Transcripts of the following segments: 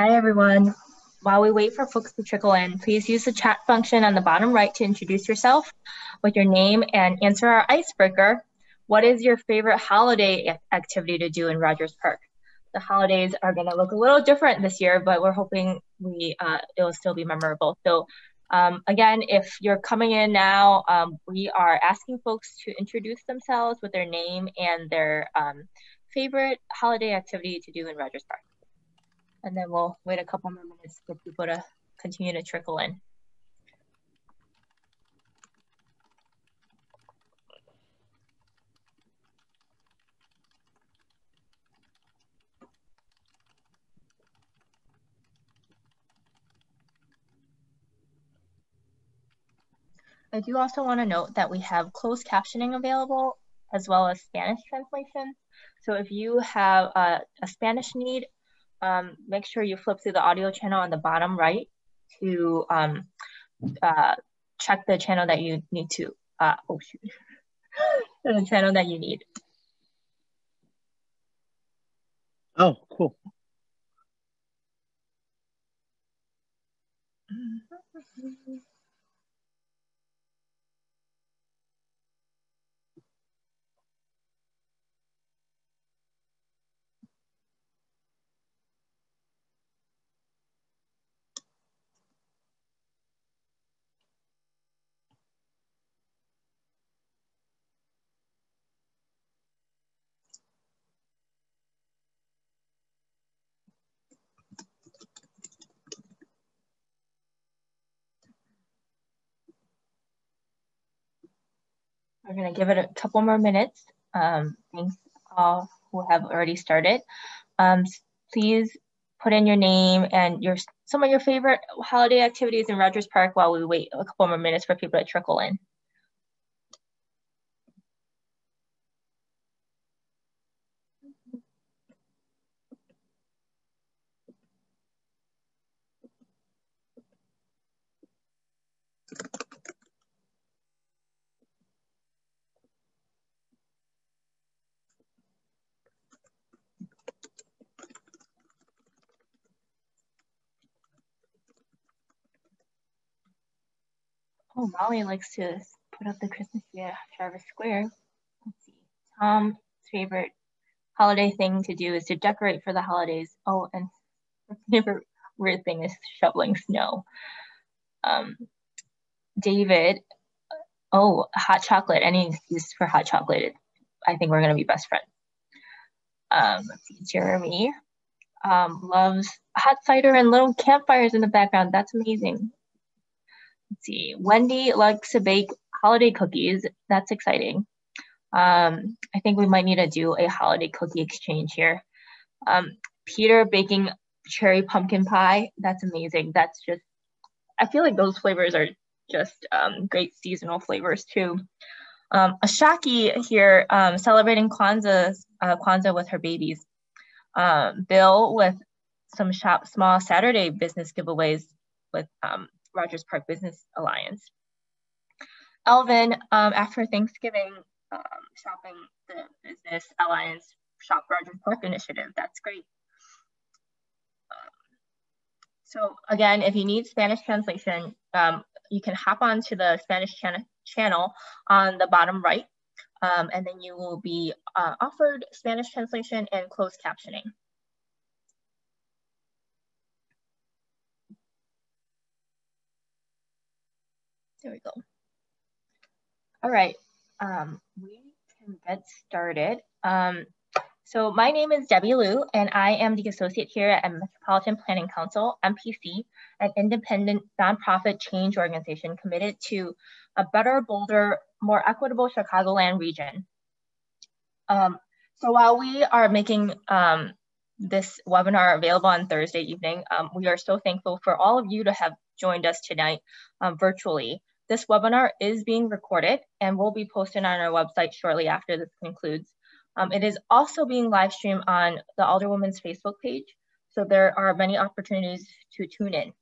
Hi, everyone. While we wait for folks to trickle in, please use the chat function on the bottom right to introduce yourself with your name and answer our icebreaker. What is your favorite holiday activity to do in Rogers Park? The holidays are going to look a little different this year, but we're hoping we uh, it will still be memorable. So um, again, if you're coming in now, um, we are asking folks to introduce themselves with their name and their um, favorite holiday activity to do in Rogers Park and then we'll wait a couple more minutes for people to continue to trickle in. I do also want to note that we have closed captioning available as well as Spanish translation. So if you have a, a Spanish need um, make sure you flip through the audio channel on the bottom right to um, uh, check the channel that you need to, uh, oh shoot, the channel that you need. Oh, cool. We're going to give it a couple more minutes. Um, thanks all who have already started. Um, please put in your name and your some of your favorite holiday activities in Rogers Park while we wait a couple more minutes for people to trickle in. Oh, Molly likes to put up the Christmas tree at Jarvis Square. Let's see. Tom's favorite holiday thing to do is to decorate for the holidays. Oh, and her favorite weird thing is shoveling snow. Um, David, oh, hot chocolate. Any excuse for hot chocolate. I think we're gonna be best friends. Um, Jeremy um, loves hot cider and little campfires in the background. That's amazing. Let's see. Wendy likes to bake holiday cookies. That's exciting. Um, I think we might need to do a holiday cookie exchange here. Um, Peter baking cherry pumpkin pie. That's amazing. That's just, I feel like those flavors are just um, great seasonal flavors too. Um, Ashaki here um, celebrating Kwanzaa, uh, Kwanzaa with her babies. Um, Bill with some shop small Saturday business giveaways with um, Rogers Park Business Alliance. Elvin, um, after Thanksgiving, um, shopping the Business Alliance Shop Rogers Park initiative. That's great. Um, so again, if you need Spanish translation, um, you can hop onto the Spanish chan channel on the bottom right, um, and then you will be uh, offered Spanish translation and closed captioning. There we go. All right, um, we can get started. Um, so my name is Debbie Liu, and I am the associate here at Metropolitan Planning Council, MPC, an independent nonprofit change organization committed to a better, bolder, more equitable Chicagoland region. Um, so while we are making um, this webinar available on Thursday evening, um, we are so thankful for all of you to have joined us tonight um, virtually. This webinar is being recorded and will be posted on our website shortly after this concludes. Um, it is also being live streamed on the Alderwoman's Facebook page, so there are many opportunities to tune in.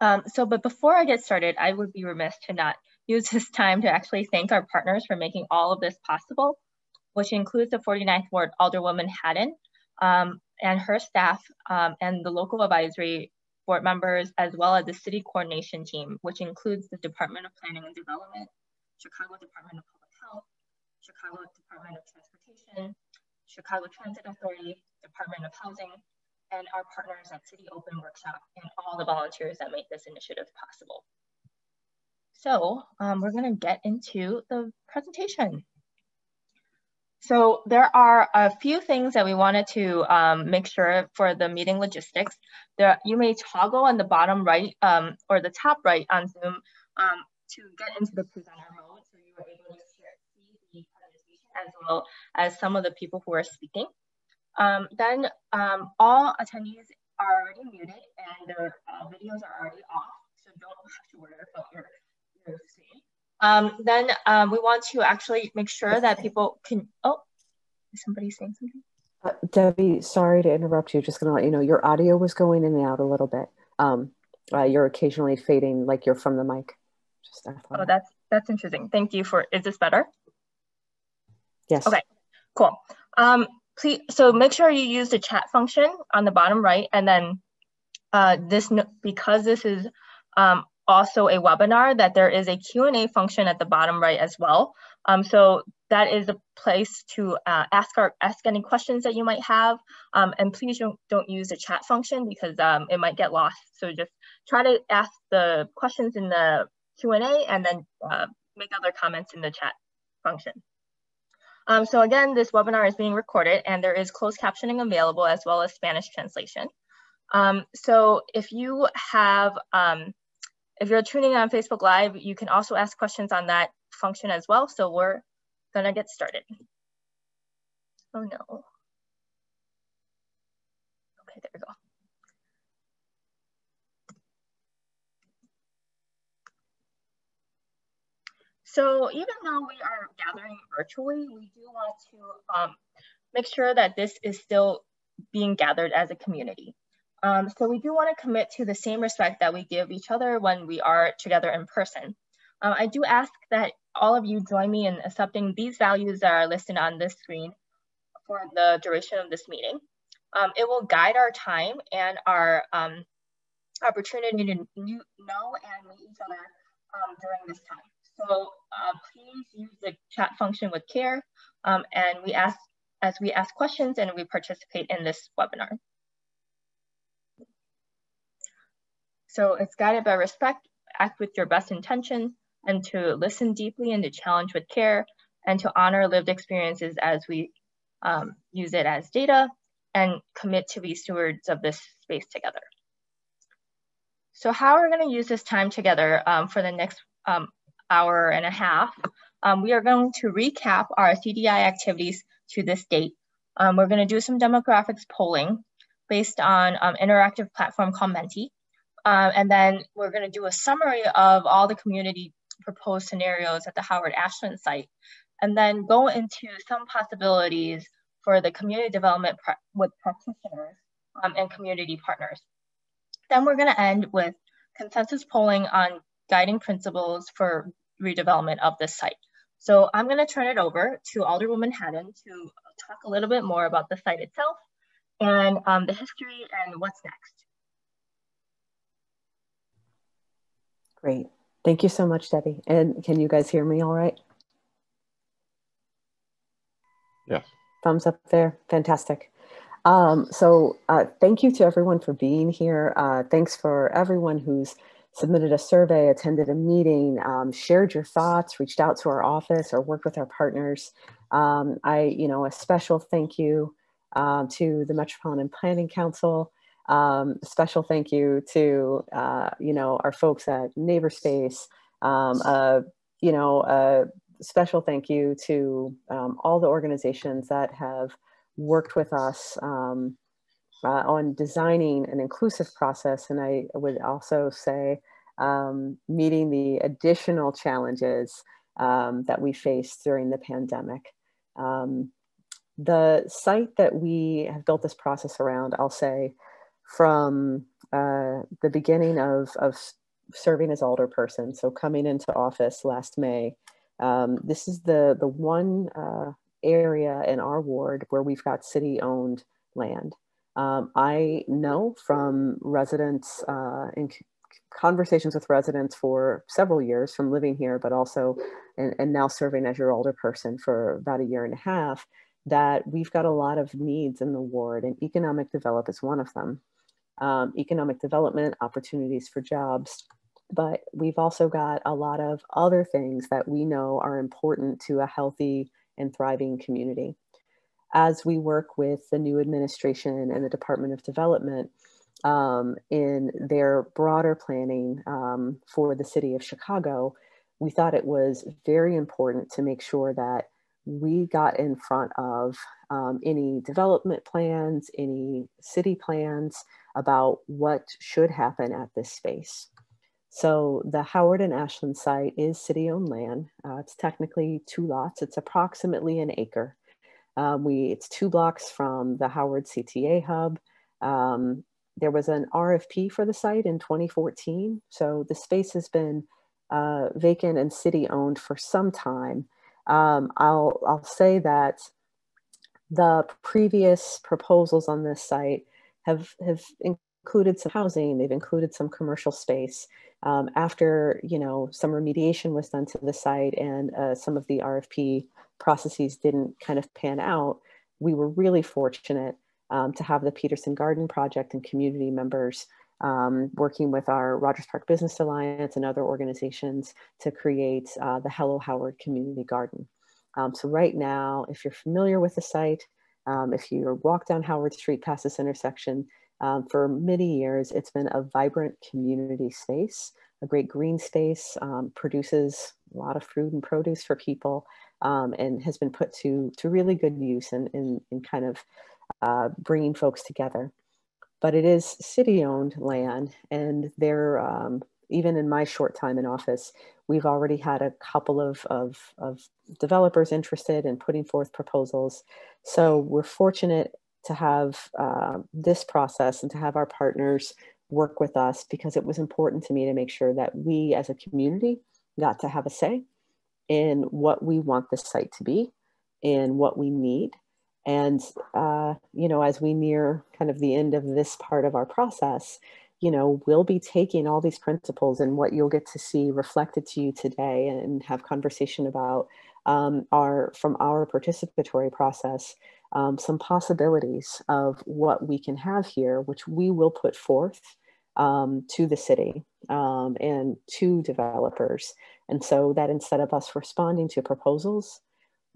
Um, so, but before I get started, I would be remiss to not use this time to actually thank our partners for making all of this possible, which includes the 49th Ward Alderwoman Hadden, um, and her staff um, and the local advisory board members, as well as the city coordination team, which includes the Department of Planning and Development, Chicago Department of Public Health, Chicago Department of Transportation, Chicago Transit Authority, Department of Housing, and our partners at City Open Workshop and all the volunteers that make this initiative possible. So um, we're gonna get into the presentation. So there are a few things that we wanted to um, make sure for the meeting logistics. There, you may toggle on the bottom right um, or the top right on Zoom um, to get into the presenter mode so you are able to see the presentation as well as some of the people who are speaking. Um, then um, all attendees are already muted and their uh, videos are already off, so don't have to worry about your, your screen. Um, then um, we want to actually make sure that people can, oh, is somebody saying something? Uh, Debbie, sorry to interrupt you. Just going to let you know your audio was going in and out a little bit. Um, uh, you're occasionally fading like you're from the mic. Just oh, that's that's interesting. Thank you for. Is this better? Yes. Okay. Cool. Um, please. So make sure you use the chat function on the bottom right, and then uh, this because this is um, also a webinar that there is a Q&A function at the bottom right as well. Um, so that is a place to uh, ask our ask any questions that you might have. Um, and please don't, don't use the chat function because um, it might get lost. So just try to ask the questions in the Q&A and then uh, make other comments in the chat function. Um, so again, this webinar is being recorded and there is closed captioning available as well as Spanish translation. Um, so if you have um, if you're tuning in on Facebook Live, you can also ask questions on that function as well. So we're gonna get started. Oh no. Okay, there we go. So even though we are gathering virtually, we do want to um, make sure that this is still being gathered as a community. Um, so we do want to commit to the same respect that we give each other when we are together in person. Um, I do ask that all of you join me in accepting these values that are listed on this screen for the duration of this meeting. Um, it will guide our time and our um, opportunity to know and meet each other um, during this time. So uh, please use the chat function with care um, and we ask as we ask questions and we participate in this webinar. So it's guided by respect, act with your best intention, and to listen deeply and to challenge with care, and to honor lived experiences as we um, use it as data and commit to be stewards of this space together. So how are we're gonna use this time together um, for the next um, hour and a half, um, we are going to recap our CDI activities to this date. Um, we're gonna do some demographics polling based on um, interactive platform called Menti. Um, and then we're going to do a summary of all the community proposed scenarios at the Howard Ashland site, and then go into some possibilities for the community development with practitioners um, and community partners. Then we're going to end with consensus polling on guiding principles for redevelopment of this site. So I'm going to turn it over to Alderwoman Hadden to talk a little bit more about the site itself and um, the history and what's next. Great. Thank you so much, Debbie. And can you guys hear me all right? Yes. Thumbs up there. Fantastic. Um, so uh, thank you to everyone for being here. Uh, thanks for everyone who's submitted a survey, attended a meeting, um, shared your thoughts, reached out to our office or worked with our partners. Um, I, you know, a special thank you um, to the Metropolitan Planning Council, um, special thank you to uh, you know our folks at NeighborSpace. Um, uh, you know, a special thank you to um, all the organizations that have worked with us um, uh, on designing an inclusive process. And I would also say um, meeting the additional challenges um, that we faced during the pandemic. the site that we have built this process around, I'll say, from uh, the beginning of, of serving as alderperson, so coming into office last May. Um, this is the, the one uh, area in our ward where we've got city owned land. Um, I know from residents uh, in conversations with residents for several years from living here, but also and, and now serving as your alderperson for about a year and a half, that we've got a lot of needs in the ward, and economic development is one of them. Um, economic development, opportunities for jobs, but we've also got a lot of other things that we know are important to a healthy and thriving community. As we work with the new administration and the Department of Development um, in their broader planning um, for the city of Chicago, we thought it was very important to make sure that we got in front of um, any development plans, any city plans about what should happen at this space. So the Howard and Ashland site is city-owned land. Uh, it's technically two lots. It's approximately an acre. Um, we it's two blocks from the Howard CTA hub. Um, there was an RFP for the site in 2014. So the space has been uh, vacant and city owned for some time. Um, I'll, I'll say that the previous proposals on this site have, have included some housing, they've included some commercial space. Um, after, you know, some remediation was done to the site and uh, some of the RFP processes didn't kind of pan out, we were really fortunate um, to have the Peterson Garden Project and community members um, working with our Rogers Park Business Alliance and other organizations to create uh, the Hello Howard Community Garden. Um, so right now, if you're familiar with the site, um, if you walk down Howard Street past this intersection, um, for many years, it's been a vibrant community space, a great green space, um, produces a lot of food and produce for people, um, and has been put to, to really good use in, in, in kind of uh, bringing folks together. But it is city owned land, and they're, um, even in my short time in office, we've already had a couple of, of, of developers interested in putting forth proposals. So we're fortunate to have uh, this process and to have our partners work with us because it was important to me to make sure that we as a community got to have a say in what we want the site to be and what we need and, uh, you know, as we near kind of the end of this part of our process, you know, we'll be taking all these principles and what you'll get to see reflected to you today and have conversation about um, our, from our participatory process, um, some possibilities of what we can have here, which we will put forth um, to the city um, and to developers. And so that instead of us responding to proposals,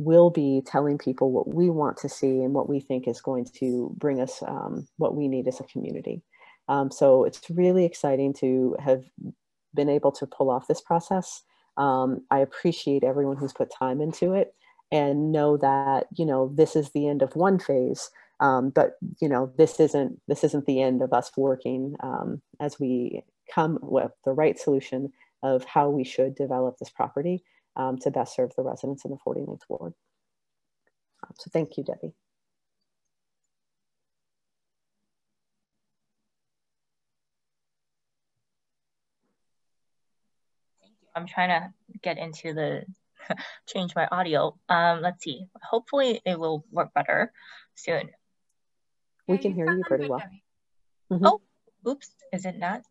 we'll be telling people what we want to see and what we think is going to bring us um, what we need as a community. Um, so it's really exciting to have been able to pull off this process. Um, I appreciate everyone who's put time into it and know that, you know, this is the end of one phase, um, but, you know, this isn't, this isn't the end of us working um, as we come with the right solution of how we should develop this property um, to best serve the residents in the 49th Ward. Um, so thank you, Debbie. Thank you. I'm trying to get into the change my audio. Um, let's see. Hopefully it will work better soon. We can hear you pretty well. Mm -hmm. Oh, oops. Is it not?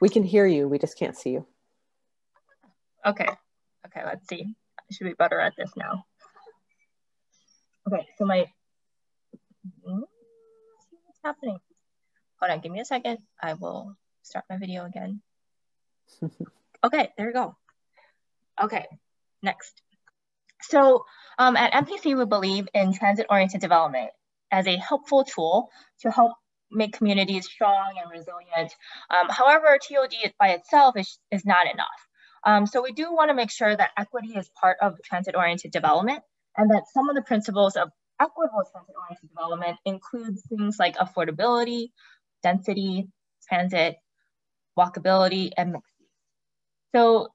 We can hear you. We just can't see you. Okay. Okay, let's see. I should be better at this now. Okay, so my, see what's happening. Hold on, give me a second. I will start my video again. okay, there we go. Okay, next. So um, at MPC, we believe in transit-oriented development as a helpful tool to help make communities strong and resilient. Um, however, TOD by itself is, is not enough. Um, so we do want to make sure that equity is part of transit-oriented development and that some of the principles of equitable transit-oriented development includes things like affordability, density, transit, walkability, and mixed use. So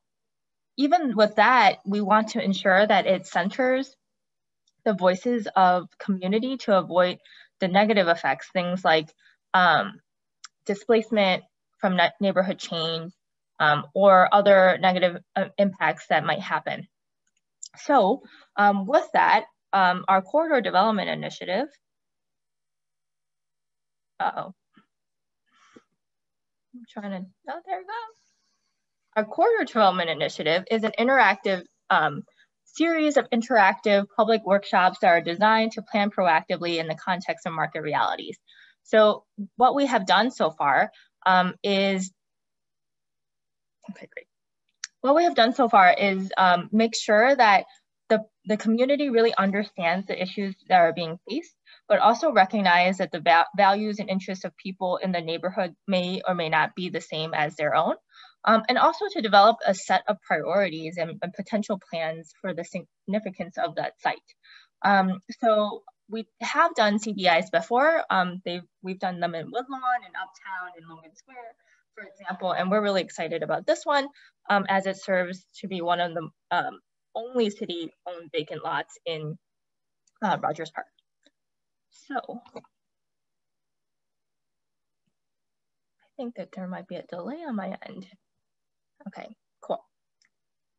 even with that, we want to ensure that it centers the voices of community to avoid the negative effects, things like um, displacement from neighborhood change, um, or other negative uh, impacts that might happen. So um, with that, um, our corridor development initiative Uh-oh. I'm trying to, oh, there we go. Our corridor development initiative is an interactive um, series of interactive public workshops that are designed to plan proactively in the context of market realities. So what we have done so far um, is, okay, great. What we have done so far is um, make sure that the, the community really understands the issues that are being faced, but also recognize that the va values and interests of people in the neighborhood may or may not be the same as their own. Um, and also to develop a set of priorities and, and, potential plans for the significance of that site. Um, so we have done CDIs before. Um, we've done them in Woodlawn and Uptown and Logan Square, for example, and we're really excited about this one um, as it serves to be one of the um, only city-owned vacant lots in uh, Rogers Park. So I think that there might be a delay on my end. Okay, cool.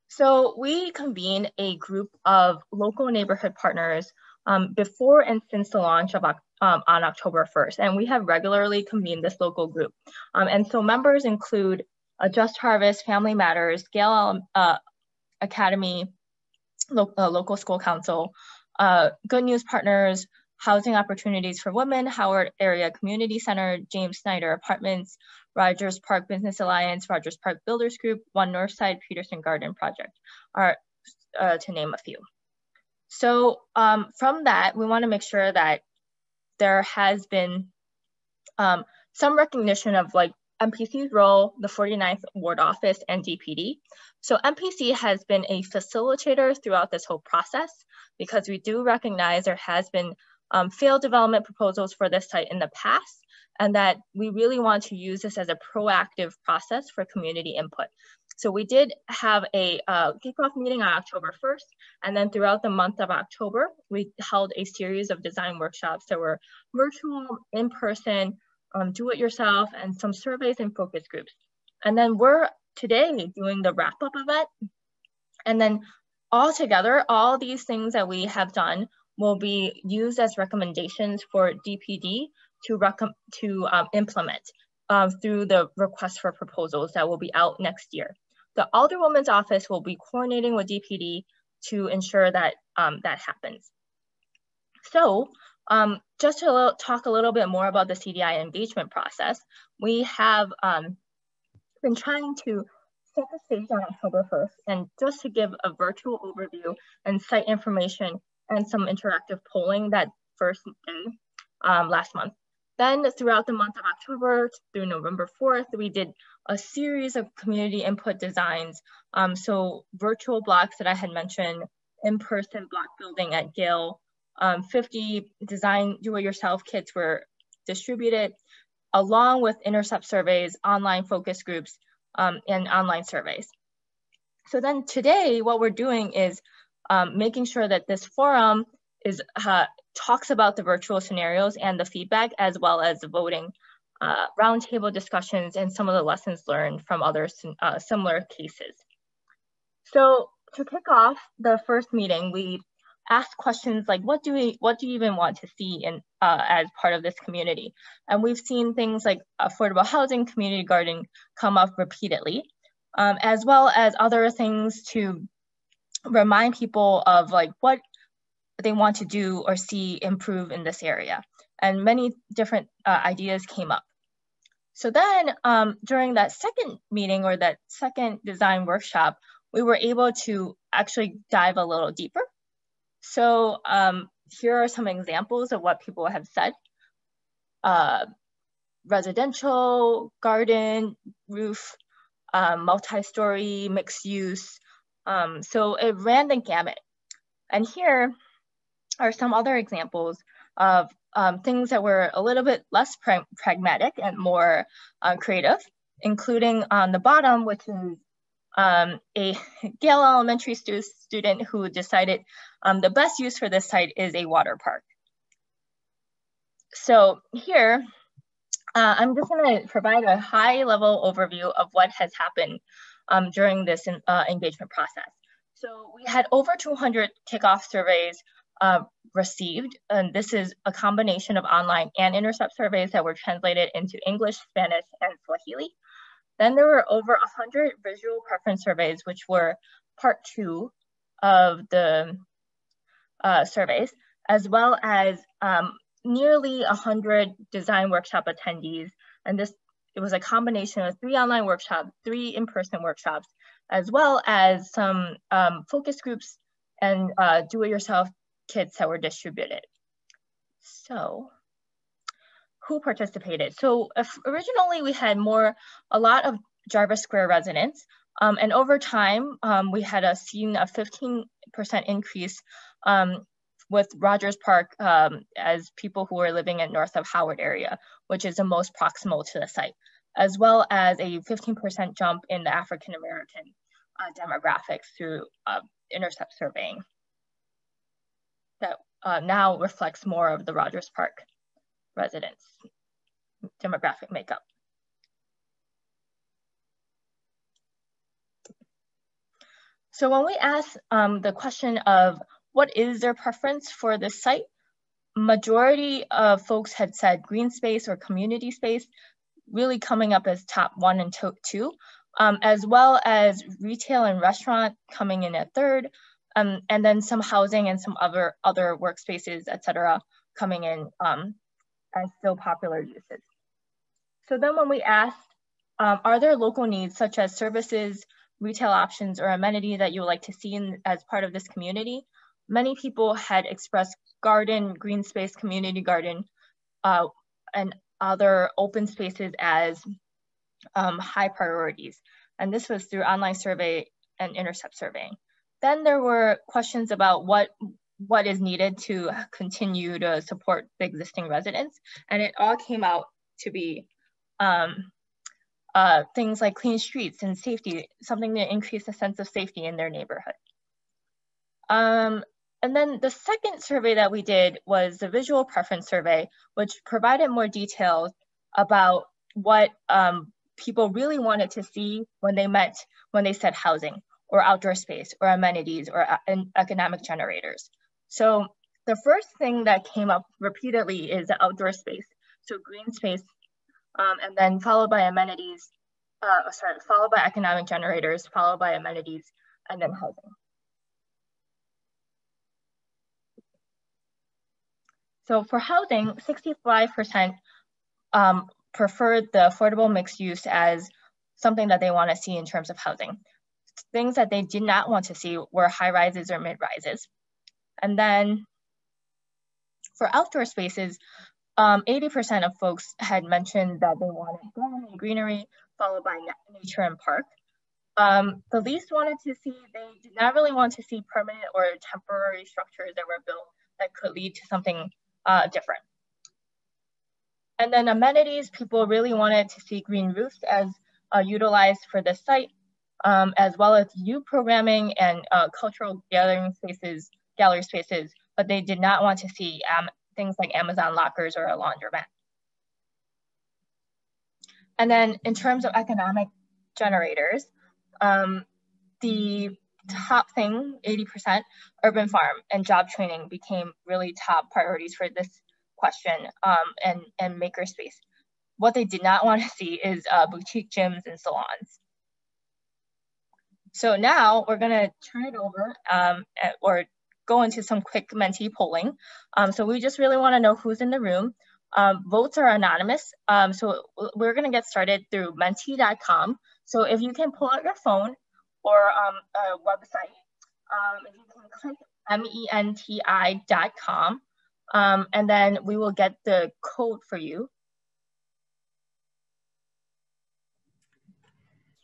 So we convene a group of local neighborhood partners um, before and since the launch of um, on October 1st, and we have regularly convened this local group. Um, and so members include uh, Just Harvest, Family Matters, Gale uh, Academy, lo uh, Local School Council, uh, Good News Partners, Housing Opportunities for Women, Howard Area Community Center, James Snyder Apartments, Rogers Park Business Alliance, Rogers Park Builders Group, One Northside Peterson Garden Project are uh, to name a few. So um, from that, we wanna make sure that there has been um, some recognition of like MPC's role, the 49th Ward Office, and DPD. So MPC has been a facilitator throughout this whole process because we do recognize there has been um, failed development proposals for this site in the past, and that we really want to use this as a proactive process for community input. So we did have a uh, kickoff meeting on October 1st, and then throughout the month of October, we held a series of design workshops that were virtual, in-person, um, do-it-yourself, and some surveys and focus groups. And then we're today doing the wrap-up it. And then all together, all these things that we have done will be used as recommendations for DPD to, to um, implement um, through the request for proposals that will be out next year. The Alderwoman's office will be coordinating with DPD to ensure that um, that happens. So um, just to talk a little bit more about the CDI engagement process, we have um, been trying to set the stage on October 1st and just to give a virtual overview and site information and some interactive polling that first day um, last month. Then throughout the month of October through November 4th, we did a series of community input designs. Um, so virtual blocks that I had mentioned, in-person block building at Gale, um, 50 design do-it-yourself kits were distributed, along with intercept surveys, online focus groups, um, and online surveys. So then today, what we're doing is um, making sure that this forum is uh, talks about the virtual scenarios and the feedback as well as the voting uh, roundtable discussions and some of the lessons learned from other uh, similar cases. So to kick off the first meeting, we asked questions like, what do we, what do you even want to see in, uh, as part of this community? And we've seen things like affordable housing, community garden come up repeatedly, um, as well as other things to remind people of like what they want to do or see improve in this area. And many different uh, ideas came up. So then um, during that second meeting or that second design workshop, we were able to actually dive a little deeper. So um, here are some examples of what people have said. Uh, residential, garden, roof, um, multi-story, mixed use, um, so it ran the gamut. And here are some other examples of um, things that were a little bit less pra pragmatic and more uh, creative, including on the bottom, which is um, a Gale Elementary stu student who decided um, the best use for this site is a water park. So here, uh, I'm just gonna provide a high level overview of what has happened um, during this uh, engagement process. So we had over 200 kickoff surveys uh, received. And this is a combination of online and intercept surveys that were translated into English, Spanish, and Swahili. Then there were over 100 visual preference surveys, which were part two of the uh, surveys, as well as um, nearly 100 design workshop attendees. And this it was a combination of three online workshops, three in-person workshops, as well as some um, focus groups and uh, do-it-yourself kits that were distributed. So who participated? So originally we had more, a lot of Jarvis Square residents, um, and over time um, we had a seen a 15% increase um, with Rogers Park um, as people who were living in north of Howard area, which is the most proximal to the site, as well as a 15% jump in the African American uh, demographics through uh, intercept surveying that uh, now reflects more of the Rogers Park residents demographic makeup. So when we ask um, the question of what is their preference for this site, majority of folks had said green space or community space, really coming up as top one and top two, um, as well as retail and restaurant coming in at third, um, and then some housing and some other other workspaces, et cetera, coming in um, as still popular uses. So then when we asked, um, are there local needs such as services, retail options, or amenity that you would like to see in, as part of this community? Many people had expressed garden, green space, community garden, uh, and other open spaces as um, high priorities. And this was through online survey and intercept surveying. Then there were questions about what what is needed to continue to support the existing residents. And it all came out to be um, uh, things like clean streets and safety, something to increase a sense of safety in their neighborhood. Um, and then the second survey that we did was the visual preference survey, which provided more details about what um, people really wanted to see when they met, when they said housing or outdoor space or amenities or uh, economic generators. So the first thing that came up repeatedly is the outdoor space. So green space, um, and then followed by amenities, uh, sorry, followed by economic generators, followed by amenities, and then housing. So for housing, 65% um, preferred the affordable mixed use as something that they want to see in terms of housing things that they did not want to see were high rises or mid rises. And then for outdoor spaces, 80% um, of folks had mentioned that they wanted garden and greenery, followed by nature and park. Um, the least wanted to see, they did not really want to see permanent or temporary structures that were built that could lead to something uh, different. And then amenities, people really wanted to see green roofs as uh, utilized for the site um, as well as youth programming and uh, cultural gathering spaces, gallery spaces, but they did not want to see um, things like Amazon lockers or a laundromat. And then in terms of economic generators, um, the top thing, 80%, urban farm and job training became really top priorities for this question um, and, and makerspace. What they did not want to see is uh, boutique gyms and salons. So now we're gonna turn it over um, at, or go into some quick Menti polling. Um, so we just really wanna know who's in the room. Um, votes are anonymous. Um, so we're gonna get started through menti.com. So if you can pull out your phone or um, a website, um, if you can click menti.com, um, and then we will get the code for you.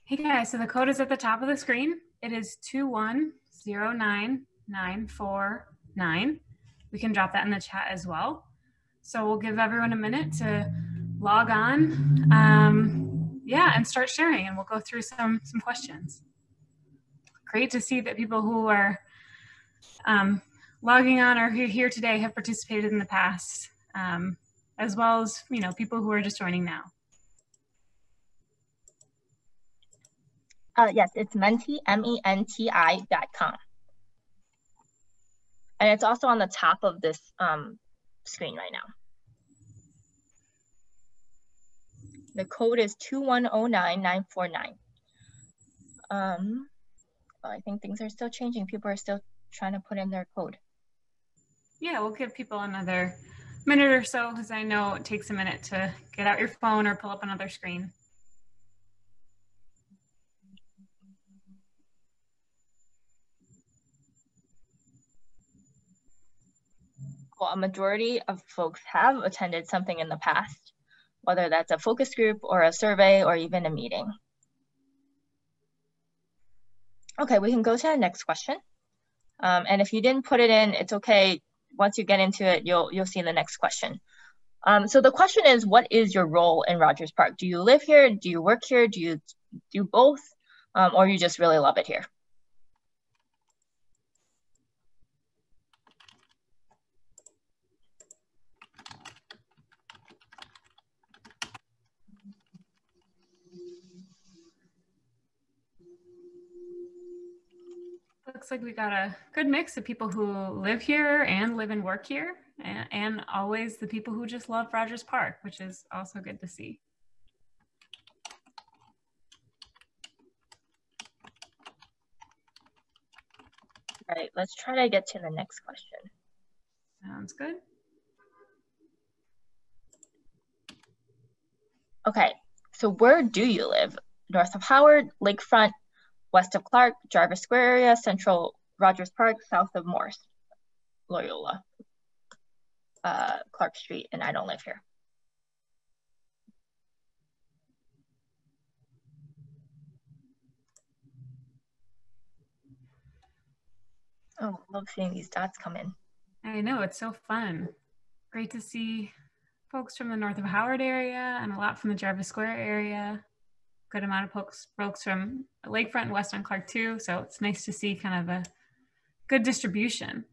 Hey guys, so the code is at the top of the screen. It is 2109949. We can drop that in the chat as well. So we'll give everyone a minute to log on. Um, yeah, and start sharing and we'll go through some, some questions. Great to see that people who are um, logging on or who are here today have participated in the past, um, as well as, you know, people who are just joining now. Uh, yes, it's menti, M-E-N-T-I dot com. And it's also on the top of this um, screen right now. The code is 2109949. Um, I think things are still changing. People are still trying to put in their code. Yeah, we'll give people another minute or so because I know it takes a minute to get out your phone or pull up another screen. A majority of folks have attended something in the past, whether that's a focus group or a survey or even a meeting. Okay, we can go to the next question. Um, and if you didn't put it in, it's okay. Once you get into it, you'll you'll see the next question. Um, so the question is, what is your role in Rogers Park? Do you live here? Do you work here? Do you do both? Um, or you just really love it here? Looks like we got a good mix of people who live here and live and work here, and, and always the people who just love Rogers Park, which is also good to see. All right, let's try to get to the next question. Sounds good. Okay, so where do you live? North of Howard, Lakefront, west of Clark, Jarvis Square area, central Rogers Park, south of Morse, Loyola, uh, Clark Street, and I don't live here. Oh, love seeing these dots come in. I know, it's so fun. Great to see folks from the north of Howard area and a lot from the Jarvis Square area. Good amount of folks, folks from Lakefront and West on Clark too. So it's nice to see kind of a good distribution.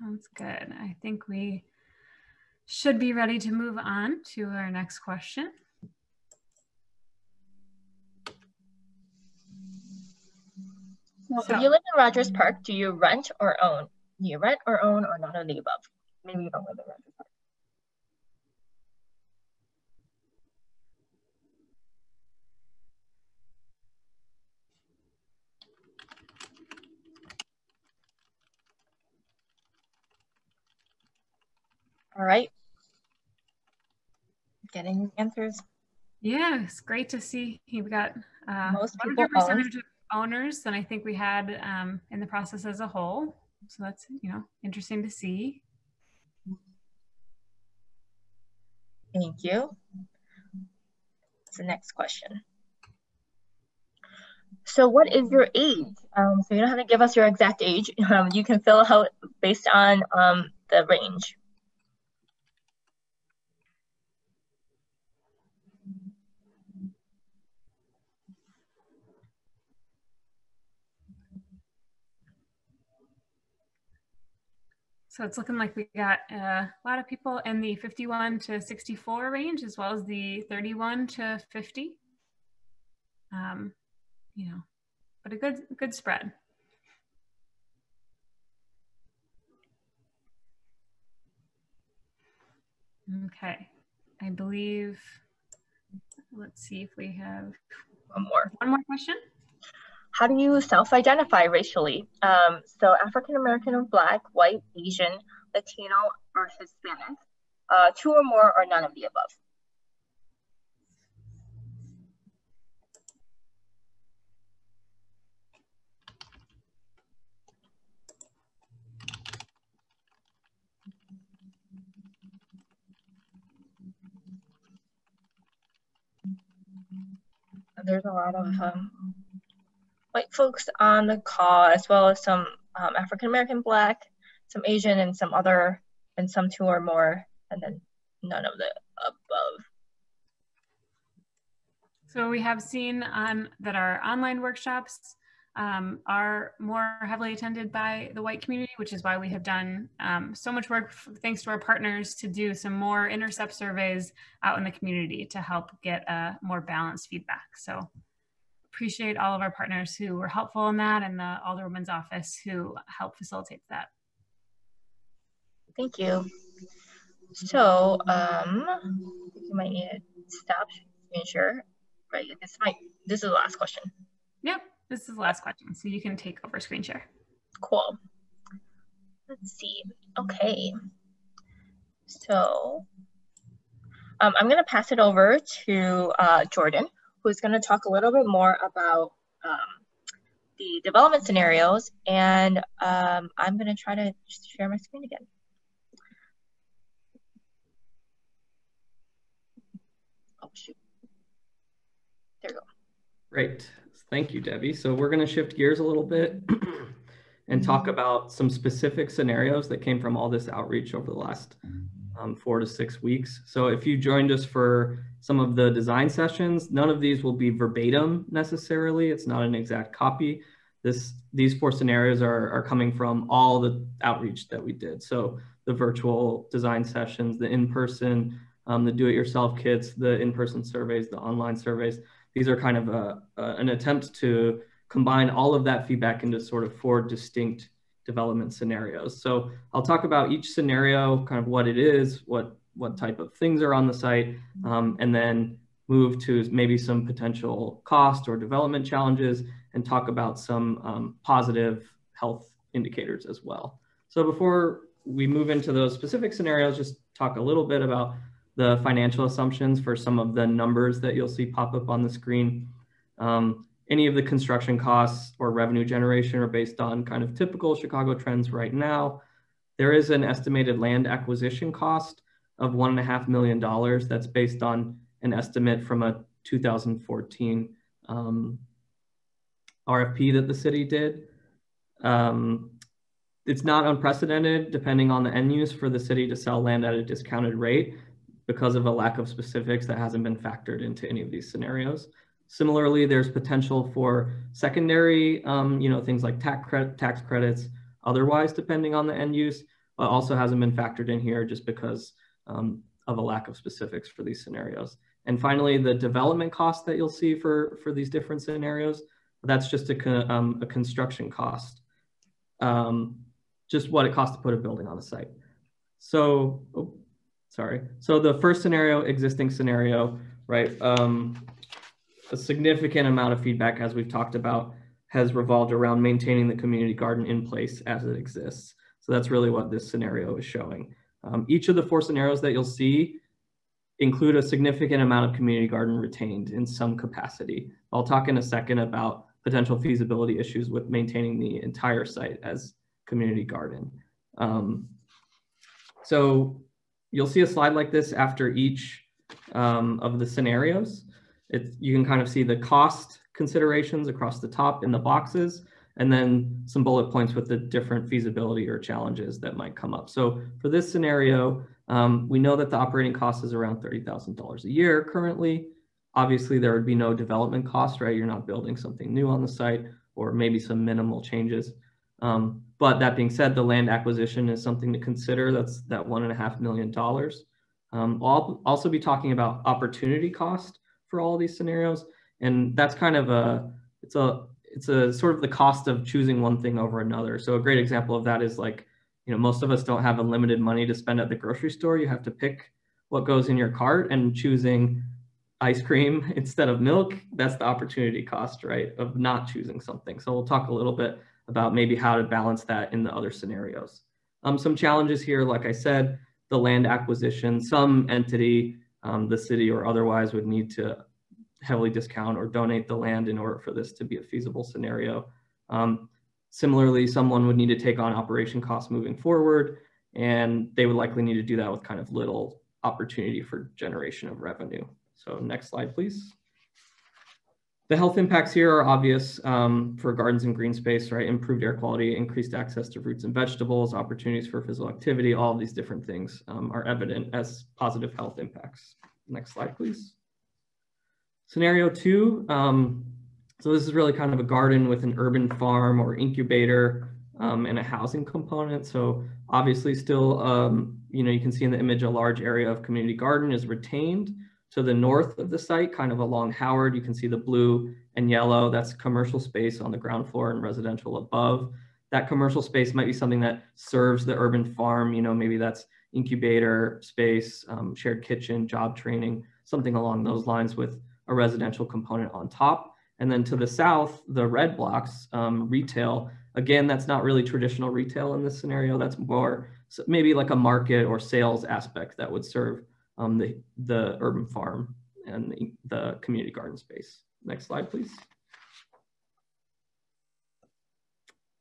Sounds good. I think we should be ready to move on to our next question. So, if you live in Rogers Park, do you rent or own? You rent or own or none of the above? Maybe you don't live in Park. All right. Getting answers. Yeah, it's great to see. We got uh, Most larger people own. percentage of owners than I think we had um, in the process as a whole. So that's you know interesting to see. Thank you. What's the next question? So what is your age? Um, so you don't have to give us your exact age. Um, you can fill out based on um, the range. So it's looking like we got uh, a lot of people in the 51 to 64 range, as well as the 31 to 50. Um, you know, but a good good spread. Okay, I believe. Let's see if we have One more. one more question. How do you self-identify racially? Um, so African American or Black, White, Asian, Latino, or Hispanic? Uh, two or more, or none of the above. There's a lot of um, white folks on the call, as well as some um, African American, Black, some Asian, and some other, and some two or more, and then none of the above. So we have seen on that our online workshops um, are more heavily attended by the white community, which is why we have done um, so much work, thanks to our partners, to do some more intercept surveys out in the community to help get a more balanced feedback. So appreciate all of our partners who were helpful in that and the Alderwoman's office who helped facilitate that. Thank you. So um, you might need to stop screen share. Right, this might, this is the last question. Yep, this is the last question. So you can take over screen share. Cool. Let's see. Okay. So um, I'm going to pass it over to uh, Jordan, who's going to talk a little bit more about um, the development scenarios. And um, I'm going to try to share my screen again. Oh, shoot. There we go. Great. Thank you, Debbie. So we're going to shift gears a little bit and talk about some specific scenarios that came from all this outreach over the last um, four to six weeks. So if you joined us for some of the design sessions, none of these will be verbatim necessarily. It's not an exact copy. This, these four scenarios are, are coming from all the outreach that we did. So the virtual design sessions, the in-person, um, the do-it-yourself kits, the in-person surveys, the online surveys. These are kind of a, a, an attempt to combine all of that feedback into sort of four distinct development scenarios. So I'll talk about each scenario, kind of what it is, what, what type of things are on the site, um, and then move to maybe some potential cost or development challenges and talk about some um, positive health indicators as well. So before we move into those specific scenarios, just talk a little bit about the financial assumptions for some of the numbers that you'll see pop up on the screen. Um, any of the construction costs or revenue generation are based on kind of typical Chicago trends right now. There is an estimated land acquisition cost of one and a half million dollars. That's based on an estimate from a 2014 um, RFP that the city did. Um, it's not unprecedented, depending on the end use, for the city to sell land at a discounted rate because of a lack of specifics that hasn't been factored into any of these scenarios. Similarly, there's potential for secondary, um, you know, things like tax, tax credits, otherwise, depending on the end use, but also hasn't been factored in here just because um, of a lack of specifics for these scenarios. And finally, the development cost that you'll see for, for these different scenarios, that's just a, um, a construction cost, um, just what it costs to put a building on the site. So, oh, sorry. So the first scenario, existing scenario, right? Um, a significant amount of feedback, as we've talked about, has revolved around maintaining the community garden in place as it exists. So that's really what this scenario is showing. Um, each of the four scenarios that you'll see include a significant amount of community garden retained in some capacity. I'll talk in a second about potential feasibility issues with maintaining the entire site as community garden. Um, so you'll see a slide like this after each um, of the scenarios. It's, you can kind of see the cost considerations across the top in the boxes, and then some bullet points with the different feasibility or challenges that might come up. So for this scenario, um, we know that the operating cost is around $30,000 a year currently. Obviously, there would be no development cost, right? You're not building something new on the site or maybe some minimal changes. Um, but that being said, the land acquisition is something to consider. That's that one and a half million dollars. Um, I'll also be talking about opportunity cost for all these scenarios, and that's kind of a it's a it's a sort of the cost of choosing one thing over another. So a great example of that is like you know most of us don't have unlimited money to spend at the grocery store. You have to pick what goes in your cart, and choosing ice cream instead of milk that's the opportunity cost right of not choosing something so we'll talk a little bit about maybe how to balance that in the other scenarios. Um, some challenges here, like I said, the land acquisition, some entity, um, the city or otherwise would need to heavily discount or donate the land in order for this to be a feasible scenario. Um, similarly, someone would need to take on operation costs moving forward, and they would likely need to do that with kind of little opportunity for generation of revenue. So next slide, please. The health impacts here are obvious um, for gardens and green space, right? Improved air quality, increased access to fruits and vegetables, opportunities for physical activity, all of these different things um, are evident as positive health impacts. Next slide, please. Scenario two, um, So this is really kind of a garden with an urban farm or incubator um, and a housing component. So obviously still, um, you know, you can see in the image a large area of community garden is retained. To the north of the site, kind of along Howard, you can see the blue and yellow. That's commercial space on the ground floor and residential above. That commercial space might be something that serves the urban farm. You know, maybe that's incubator space, um, shared kitchen, job training, something along those lines with a residential component on top. And then to the south, the red blocks, um, retail, again, that's not really traditional retail in this scenario. That's more maybe like a market or sales aspect that would serve um, the, the urban farm and the, the community garden space. Next slide, please.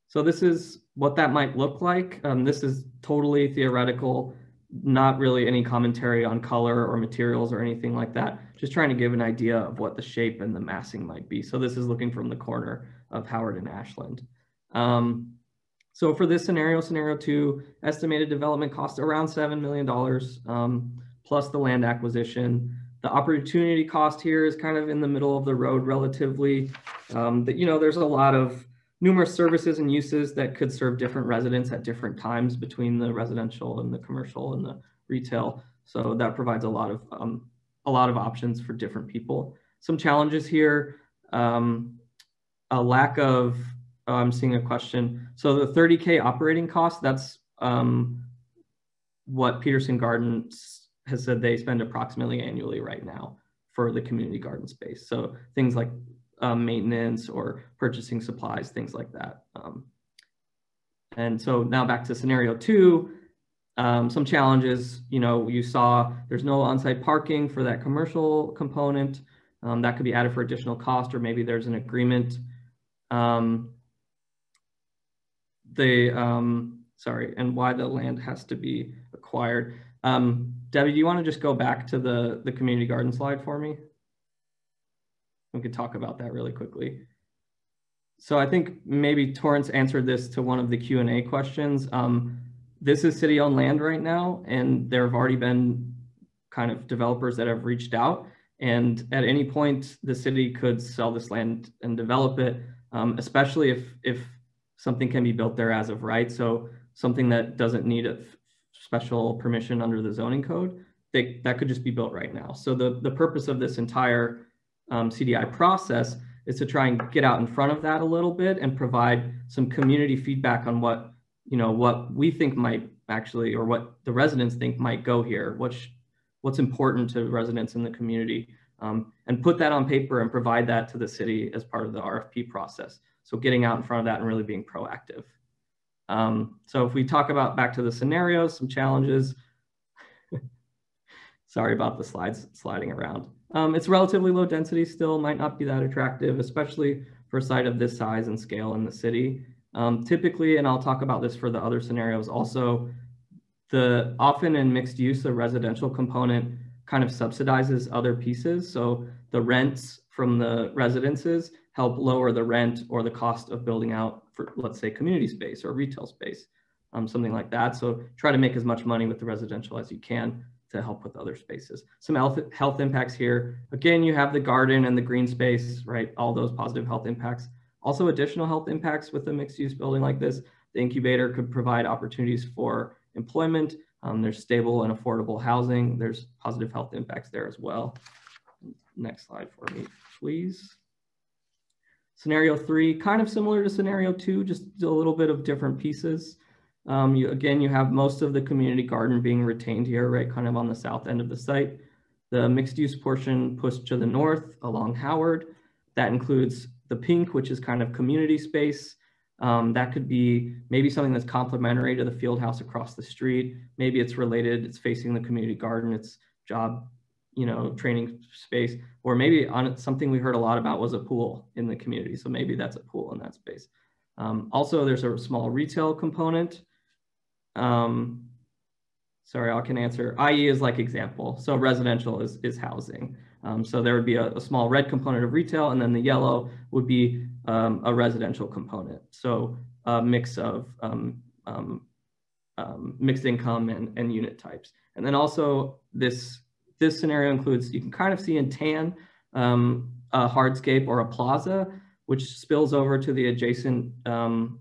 So this is what that might look like. Um, this is totally theoretical, not really any commentary on color or materials or anything like that. Just trying to give an idea of what the shape and the massing might be. So this is looking from the corner of Howard and Ashland. Um, so for this scenario, scenario two, estimated development cost around $7 million. Um, plus the land acquisition. The opportunity cost here is kind of in the middle of the road relatively. Um, that, you know, there's a lot of numerous services and uses that could serve different residents at different times between the residential and the commercial and the retail. So that provides a lot of um, a lot of options for different people. Some challenges here, um, a lack of, oh, I'm seeing a question. So the 30K operating cost, that's um, what Peterson Gardens has said they spend approximately annually right now for the community garden space. So things like um, maintenance or purchasing supplies, things like that. Um, and so now back to scenario two, um, some challenges, you know, you saw there's no on-site parking for that commercial component. Um, that could be added for additional cost, or maybe there's an agreement. Um, the, um, sorry, and why the land has to be acquired. Um, Debbie, do you want to just go back to the, the community garden slide for me? We could talk about that really quickly. So I think maybe Torrance answered this to one of the Q&A questions. Um, this is city-owned land right now, and there have already been kind of developers that have reached out. And at any point, the city could sell this land and develop it, um, especially if, if something can be built there as of right. So something that doesn't need a special permission under the zoning code, they, that could just be built right now. So the, the purpose of this entire um, CDI process is to try and get out in front of that a little bit and provide some community feedback on what, you know, what we think might actually, or what the residents think might go here, what's, what's important to residents in the community, um, and put that on paper and provide that to the city as part of the RFP process. So getting out in front of that and really being proactive. Um, so if we talk about back to the scenarios, some challenges. Sorry about the slides sliding around. Um, it's relatively low density still, might not be that attractive, especially for a site of this size and scale in the city. Um, typically, and I'll talk about this for the other scenarios also, the often in mixed use, the residential component kind of subsidizes other pieces. So the rents from the residences help lower the rent or the cost of building out for, let's say, community space or retail space, um, something like that. So try to make as much money with the residential as you can to help with other spaces. Some health, health impacts here. Again, you have the garden and the green space, right? All those positive health impacts. Also additional health impacts with a mixed use building like this. The incubator could provide opportunities for employment. Um, there's stable and affordable housing. There's positive health impacts there as well. Next slide for me, please. Scenario three, kind of similar to scenario two, just a little bit of different pieces. Um, you, again, you have most of the community garden being retained here, right, kind of on the south end of the site. The mixed use portion pushed to the north along Howard. That includes the pink, which is kind of community space. Um, that could be maybe something that's complementary to the field house across the street. Maybe it's related, it's facing the community garden, it's job you know, training space, or maybe on something we heard a lot about was a pool in the community. So maybe that's a pool in that space. Um, also, there's a small retail component. Um, sorry, I can answer. IE is like example. So residential is, is housing. Um, so there would be a, a, small red component of retail, and then the yellow would be um, a residential component. So a mix of um, um, mixed income and, and unit types. And then also this this scenario includes, you can kind of see in tan, um, a hardscape or a plaza. which spills over to the adjacent, um,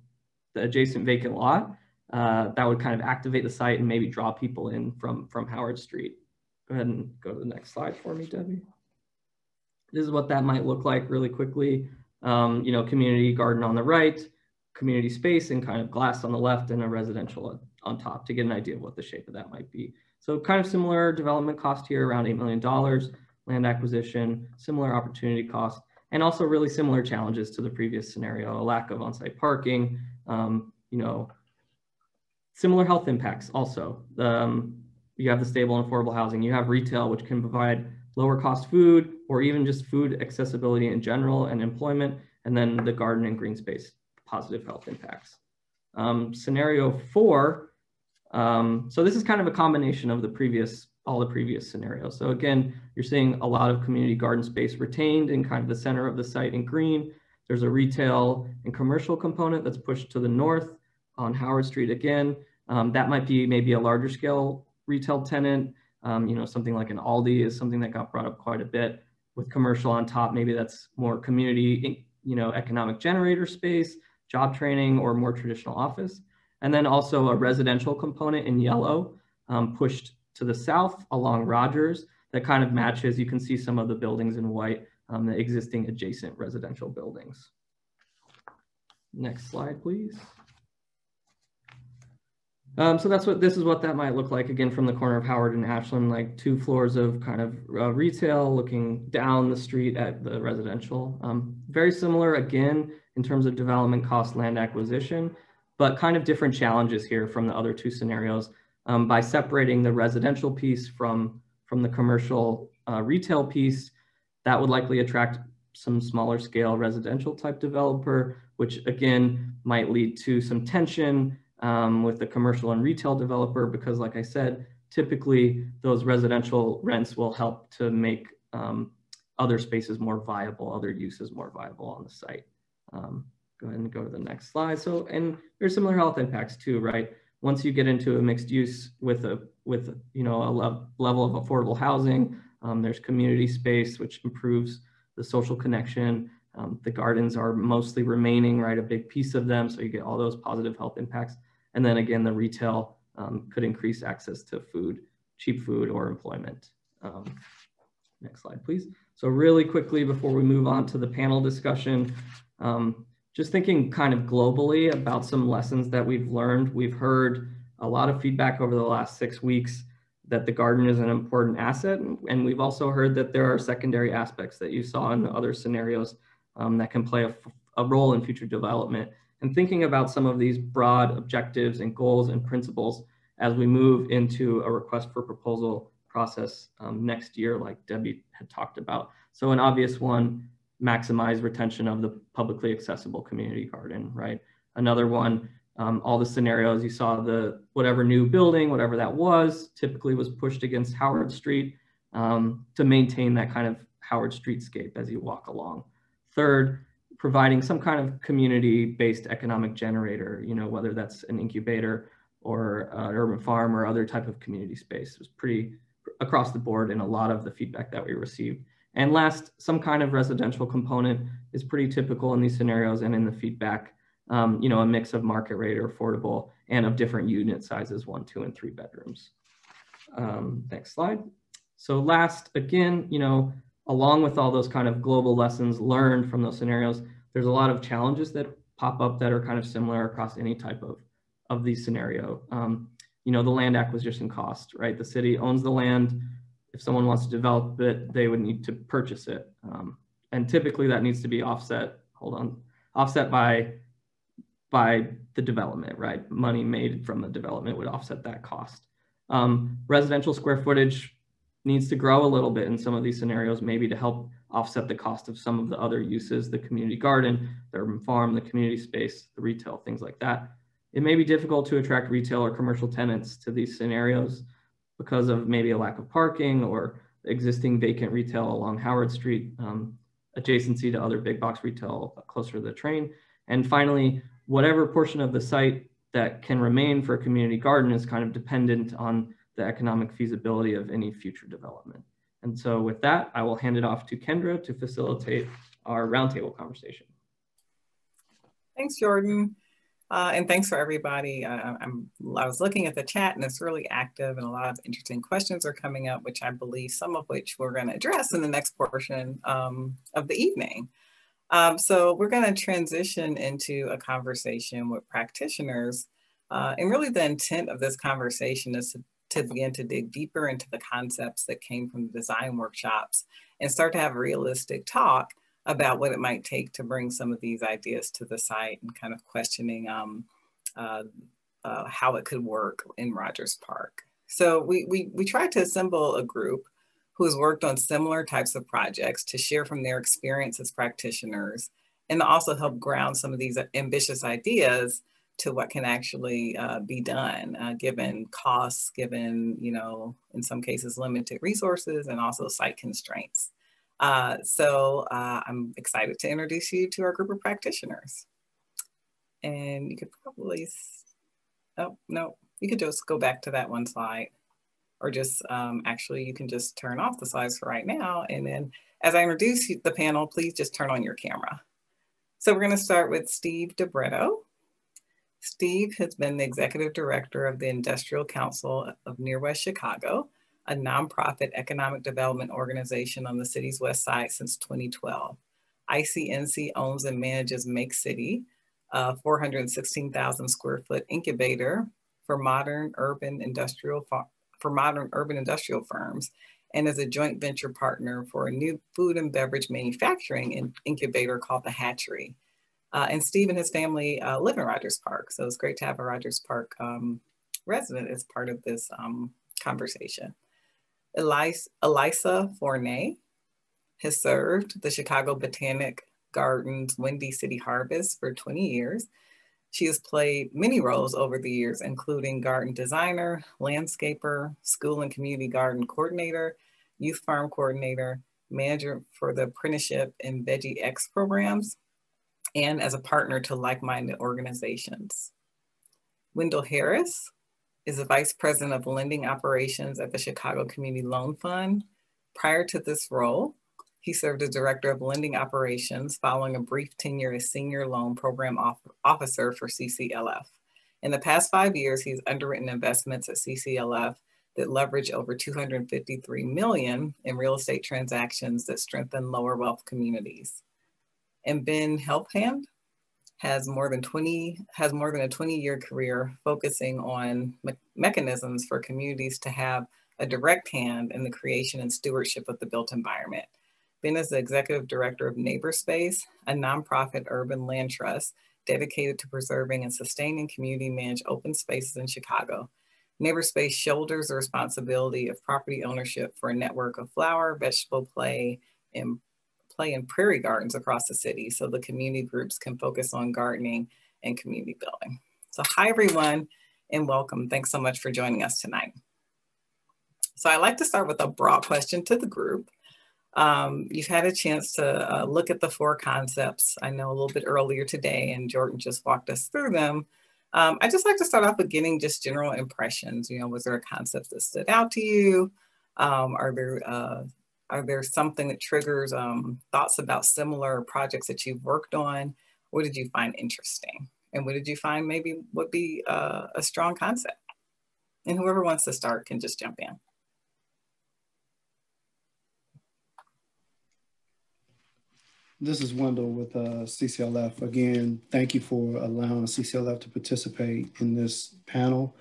the adjacent vacant lot. Uh, that would kind of activate the site and maybe draw people in from, from Howard Street. Go ahead and go to the next slide for me, Debbie. This is what that might look like really quickly. Um, you know, community garden on the right, community space and kind of glass on the left and a residential on top to get an idea of what the shape of that might be. So kind of similar development cost here, around $8 million, land acquisition, similar opportunity cost, and also really similar challenges to the previous scenario, a lack of on-site parking, um, you know, similar health impacts also. Um, you have the stable and affordable housing, you have retail, which can provide lower cost food or even just food accessibility in general and employment, and then the garden and green space, positive health impacts. Um, scenario four, um, so this is kind of a combination of the previous, all the previous scenarios. So again, you're seeing a lot of community garden space retained in kind of the center of the site in green. There's a retail and commercial component that's pushed to the north on Howard Street again. Um, that might be maybe a larger scale retail tenant. Um, you know, something like an Aldi is something that got brought up quite a bit with commercial on top. Maybe that's more community, you know, economic generator space, job training, or more traditional office. And then also a residential component in yellow um, pushed to the south along Rogers that kind of matches. You can see some of the buildings in white, um, the existing adjacent residential buildings. Next slide, please. Um, so that's what this is what that might look like again from the corner of Howard and Ashland, like two floors of kind of uh, retail looking down the street at the residential. Um, very similar again in terms of development cost land acquisition, but kind of different challenges here from the other two scenarios um, by separating the residential piece from, from the commercial uh, retail piece that would likely attract some smaller scale residential type developer, which again might lead to some tension um, with the commercial and retail developer because like I said, typically those residential rents will help to make um, other spaces more viable, other uses more viable on the site. Um, go ahead and go to the next slide. So, and there's similar health impacts too, right? Once you get into a mixed use with a, with, you know, a le level of affordable housing, um, there's community space, which improves the social connection. Um, the gardens are mostly remaining, right? A big piece of them. So you get all those positive health impacts. And then again, the retail um, could increase access to food, cheap food or employment. Um, next slide, please. So really quickly before we move on to the panel discussion, um, just thinking kind of globally about some lessons that we've learned. We've heard a lot of feedback over the last six weeks that the garden is an important asset. And we've also heard that there are secondary aspects that you saw in the other scenarios um, that can play a, a role in future development and thinking about some of these broad objectives and goals and principles as we move into a request for proposal process um, next year, like Debbie had talked about. So an obvious one, maximize retention of the publicly accessible community garden, right? Another one, um, all the scenarios you saw the whatever new building, whatever that was, typically was pushed against Howard Street um, to maintain that kind of Howard streetscape as you walk along. Third, providing some kind of community-based economic generator, you know, whether that's an incubator or an urban farm or other type of community space. It was pretty across the board in a lot of the feedback that we received. And last, some kind of residential component is pretty typical in these scenarios and in the feedback, um, you know, a mix of market rate or affordable and of different unit sizes, one, two, and three bedrooms. Um, next slide. So last, again, you know, along with all those kind of global lessons learned from those scenarios, there's a lot of challenges that pop up that are kind of similar across any type of, of these scenario. Um, you know, the land acquisition cost, right? The city owns the land. If someone wants to develop it, they would need to purchase it. Um, and typically that needs to be offset, hold on, offset by, by the development, right? Money made from the development would offset that cost. Um, residential square footage needs to grow a little bit in some of these scenarios, maybe to help offset the cost of some of the other uses, the community garden, the urban farm, the community space, the retail, things like that. It may be difficult to attract retail or commercial tenants to these scenarios because of maybe a lack of parking or existing vacant retail along Howard Street, um, adjacency to other big box retail closer to the train. And finally, whatever portion of the site that can remain for a community garden is kind of dependent on the economic feasibility of any future development. And so with that, I will hand it off to Kendra to facilitate our roundtable conversation. Thanks, Jordan. Uh, and thanks for everybody. Uh, I'm, I was looking at the chat and it's really active and a lot of interesting questions are coming up, which I believe some of which we're going to address in the next portion um, of the evening. Um, so we're going to transition into a conversation with practitioners. Uh, and really the intent of this conversation is to, to begin to dig deeper into the concepts that came from the design workshops and start to have a realistic talk about what it might take to bring some of these ideas to the site and kind of questioning um, uh, uh, how it could work in Rogers Park. So we, we, we tried to assemble a group who has worked on similar types of projects to share from their experience as practitioners and also help ground some of these ambitious ideas to what can actually uh, be done uh, given costs, given, you know, in some cases limited resources and also site constraints. Uh, so uh, I'm excited to introduce you to our group of practitioners. And you could probably, oh, no, you could just go back to that one slide or just um, actually you can just turn off the slides for right now. And then as I introduce the panel, please just turn on your camera. So we're gonna start with Steve DeBretto. Steve has been the executive director of the Industrial Council of Near West Chicago a nonprofit economic development organization on the city's west side since 2012. ICNC owns and manages Make City, a 416,000 square foot incubator for modern urban industrial for modern urban industrial firms and is a joint venture partner for a new food and beverage manufacturing in incubator called The Hatchery. Uh, and Steve and his family uh, live in Rogers Park. So it's great to have a Rogers Park um, resident as part of this um, conversation. Elisa, Fournier has served the Chicago Botanic Gardens Windy City Harvest for 20 years. She has played many roles over the years, including garden designer, landscaper, school and community garden coordinator, youth farm coordinator, manager for the apprenticeship and Veggie X programs, and as a partner to like-minded organizations. Wendell Harris is the Vice President of Lending Operations at the Chicago Community Loan Fund. Prior to this role, he served as Director of Lending Operations following a brief tenure as Senior Loan Program Officer for CCLF. In the past five years, he's underwritten investments at CCLF that leverage over 253 million in real estate transactions that strengthen lower wealth communities. And Ben Helphand has more than 20 has more than a 20 year career focusing on me mechanisms for communities to have a direct hand in the creation and stewardship of the built environment. Ben is the executive director of NeighborSpace, a nonprofit urban land trust dedicated to preserving and sustaining community managed open spaces in Chicago. NeighborSpace shoulders the responsibility of property ownership for a network of flower, vegetable play, and play in prairie gardens across the city so the community groups can focus on gardening and community building. So hi everyone and welcome. Thanks so much for joining us tonight. So I'd like to start with a broad question to the group. Um, you've had a chance to uh, look at the four concepts I know a little bit earlier today and Jordan just walked us through them. Um, I just like to start off with getting just general impressions. You know, was there a concept that stood out to you? Um, are there uh, are there something that triggers um, thoughts about similar projects that you've worked on? What did you find interesting? And what did you find maybe would be uh, a strong concept? And whoever wants to start can just jump in. This is Wendell with uh, CCLF. Again, thank you for allowing CCLF to participate in this panel.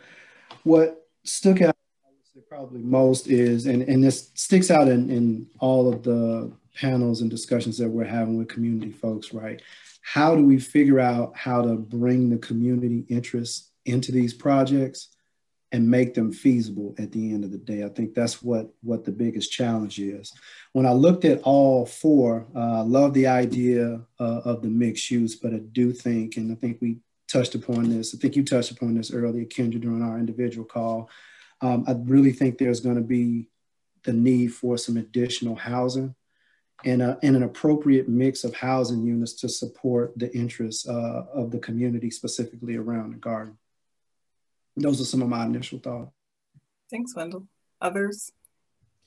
What stuck out probably most is, and, and this sticks out in, in all of the panels and discussions that we're having with community folks, right? How do we figure out how to bring the community interests into these projects and make them feasible at the end of the day? I think that's what, what the biggest challenge is. When I looked at all four, uh, I love the idea uh, of the mixed use, but I do think, and I think we touched upon this, I think you touched upon this earlier, Kendra, during our individual call, um, I really think there's going to be the need for some additional housing and, a, and an appropriate mix of housing units to support the interests uh, of the community, specifically around the garden. Those are some of my initial thoughts. Thanks, Wendell. Others?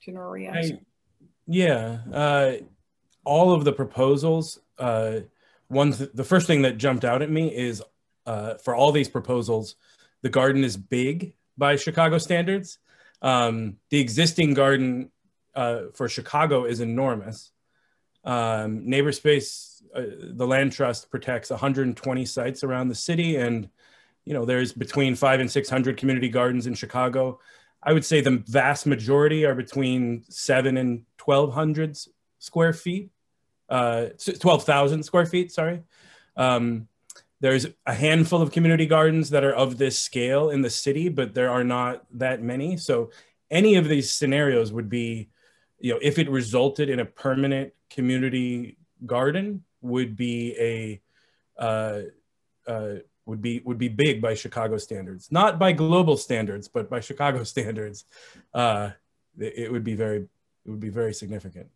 General reaction? I, yeah, uh, all of the proposals uh, one, th- the first thing that jumped out at me is uh, for all these proposals, the garden is big by Chicago standards. Um, the existing garden uh, for Chicago is enormous. Um, Neighborspace, uh, the land trust protects 120 sites around the city, and you know there's between five and 600 community gardens in Chicago. I would say the vast majority are between seven and 1,200 square feet, uh, 12,000 square feet. Sorry. Um, there's a handful of community gardens that are of this scale in the city, but there are not that many. So any of these scenarios would be, you know, if it resulted in a permanent community garden, would be a uh, uh, would be would be big by Chicago standards, not by global standards, but by Chicago standards. Uh, it, it would be very it would be very significant.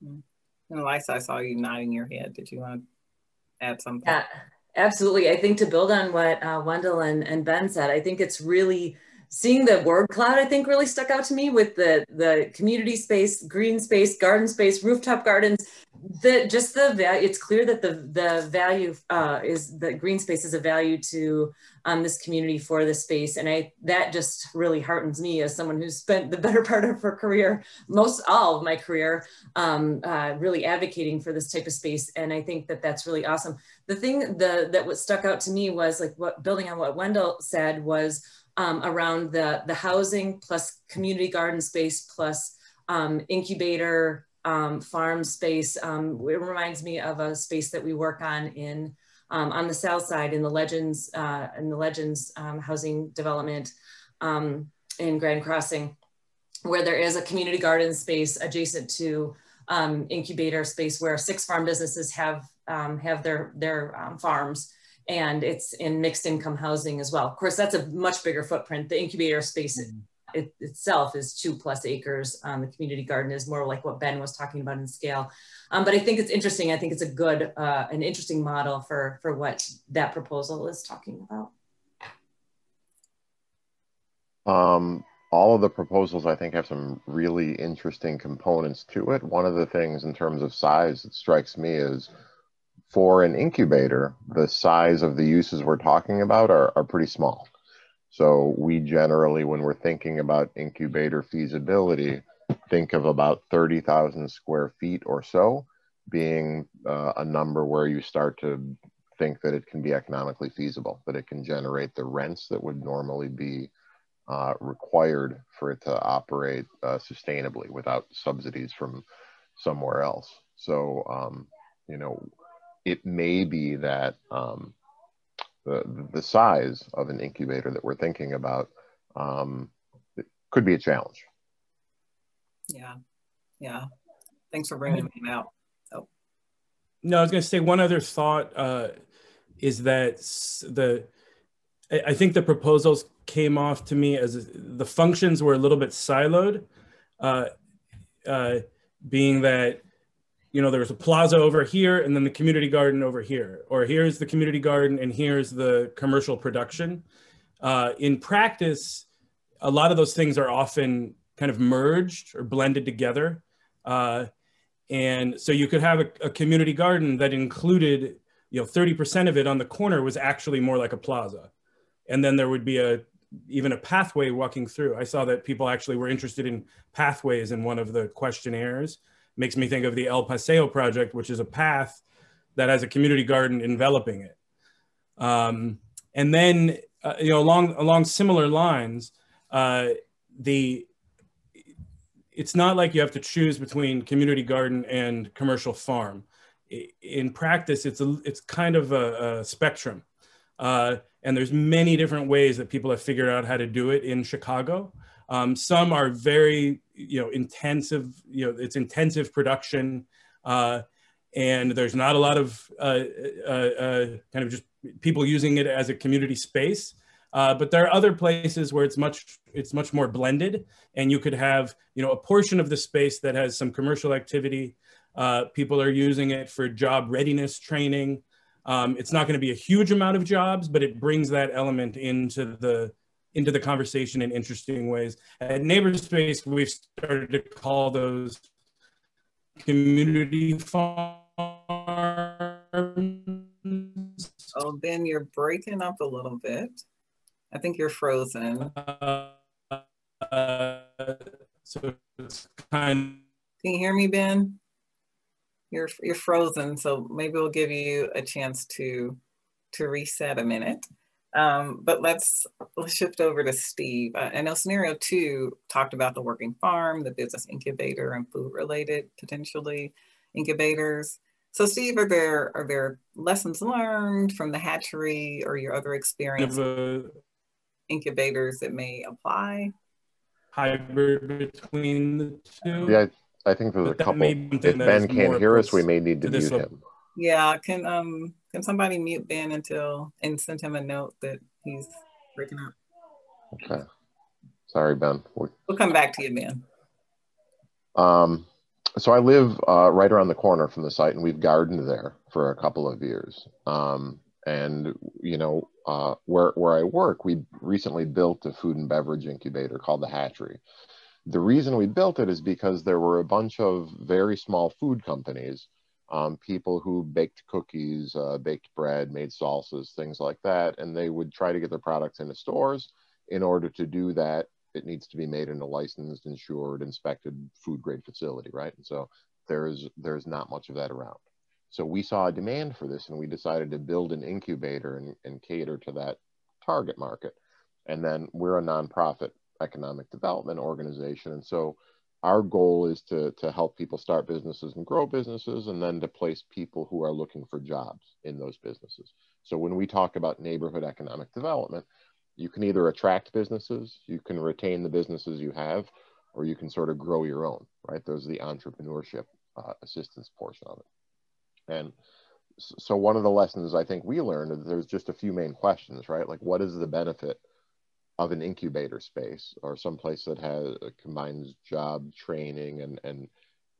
And Elisa, I saw you nodding your head. Did you want to add something? Yeah, absolutely. I think to build on what uh, Wendell and, and Ben said, I think it's really seeing the word cloud, I think really stuck out to me with the, the community space, green space, garden space, rooftop gardens, the, just the value, it's clear that the, the value uh, is the green space is a value to um, this community for this space. And I, that just really heartens me as someone who's spent the better part of her career, most all of my career, um, uh, really advocating for this type of space. And I think that that's really awesome. The thing the, that what stuck out to me was like what, building on what Wendell said was, um, around the, the housing plus community garden space plus um, incubator um, farm space. Um, it reminds me of a space that we work on in um, on the south side in the Legends uh, in the Legends um, housing development in Grand Crossing, where there is a community garden space adjacent to incubator space where six farm businesses have have their their farms and it's in mixed income housing as well. Of course, that's a much bigger footprint. The incubator space mm -hmm. it, itself is two plus acres. Um, the community garden is more like what Ben was talking about in scale. Um, but I think it's interesting. I think it's a good, uh, an interesting model for, for what that proposal is talking about. Um, all of the proposals I think have some really interesting components to it. One of the things in terms of size that strikes me is for an incubator, the size of the uses we're talking about are, are pretty small. So we generally, when we're thinking about incubator feasibility, think of about 30,000 square feet or so being uh, a number where you start to think that it can be economically feasible, that it can generate the rents that would normally be uh, required for it to operate uh, sustainably without subsidies from somewhere else. So, um, you know, it may be that um, the, the size of an incubator that we're thinking about um, could be a challenge. Yeah, yeah. Thanks for bringing me out. Oh. No, I was going to say one other thought uh, is that the I think the proposals came off to me as the functions were a little bit siloed, uh, uh, being that you know, there's a plaza over here and then the community garden over here, or here's the community garden and here's the commercial production. Uh, in practice, a lot of those things are often kind of merged or blended together. Uh, and so you could have a, a, community garden that included, you know, 30% of it on the corner was actually more like a plaza. And then there would be a, even a pathway walking through. I saw that people actually were interested in pathways in one of the questionnaires makes me think of the El Paseo project, which is a path that has a community garden enveloping it. Um, and then, uh, you know, along along similar lines, uh, the it's not like you have to choose between community garden and commercial farm. In practice, it's a it's kind of a, a spectrum, uh, and there's many different ways that people have figured out how to do it in Chicago. Um, some are very, you know, intensive, you know, it's intensive production. Uh, and there's not a lot of uh, uh, uh kind of just people using it as a community space. Uh, but there are other places where it's much it's much more blended, and you could have you know a portion of the space that has some commercial activity. Uh, people are using it for job readiness training. Um, it's not going to be a huge amount of jobs, but it brings that element into the into the conversation in interesting ways. At Neighborspace, we've started to call those community farms Oh, Ben, you're breaking up a little bit. I think you're frozen. Uh, so it's kind Can you hear me, Ben? You're you're frozen, so maybe we'll give you a chance to to reset a minute. Um, but let's let's shift over to Steve. Uh, I know scenario two talked about the working farm, the business incubator, and food related potentially incubators. So Steve, are there are there lessons learned from the hatchery or your other experience incubators that may apply? Hybrid between the two. Yeah, I think there's but a couple. If Ben can't hear us, we may need to mute him. Yeah, can um can somebody mute Ben until and send him a note that he's breaking up? Okay. Sorry, Ben. We'll, we'll come back to you, Ben. Um, so I live uh, right around the corner from the site, and we've gardened there for a couple of years. Um, and you know, uh, where where I work, we recently built a food and beverage incubator called the Hatchery. The reason we built it is because there were a bunch of very small food companies, um, people who baked cookies, uh, baked bread, made salsas, things like that, and they would try to get their products into stores. In order to do that, it needs to be made in a licensed, insured, inspected food grade facility, right? And so there's there's not much of that around. So we saw a demand for this and we decided to build an incubator and, and cater to that target market. And then we're a nonprofit economic development organization. And so our goal is to, to help people start businesses and grow businesses and then to place people who are looking for jobs in those businesses. So when we talk about neighborhood economic development, you can either attract businesses, you can retain the businesses you have, or you can sort of grow your own, right? There's the entrepreneurship uh, assistance portion of it. And so one of the lessons I think we learned is there's just a few main questions, right? Like what is the benefit of an incubator space or some place that has uh, combines job training and, and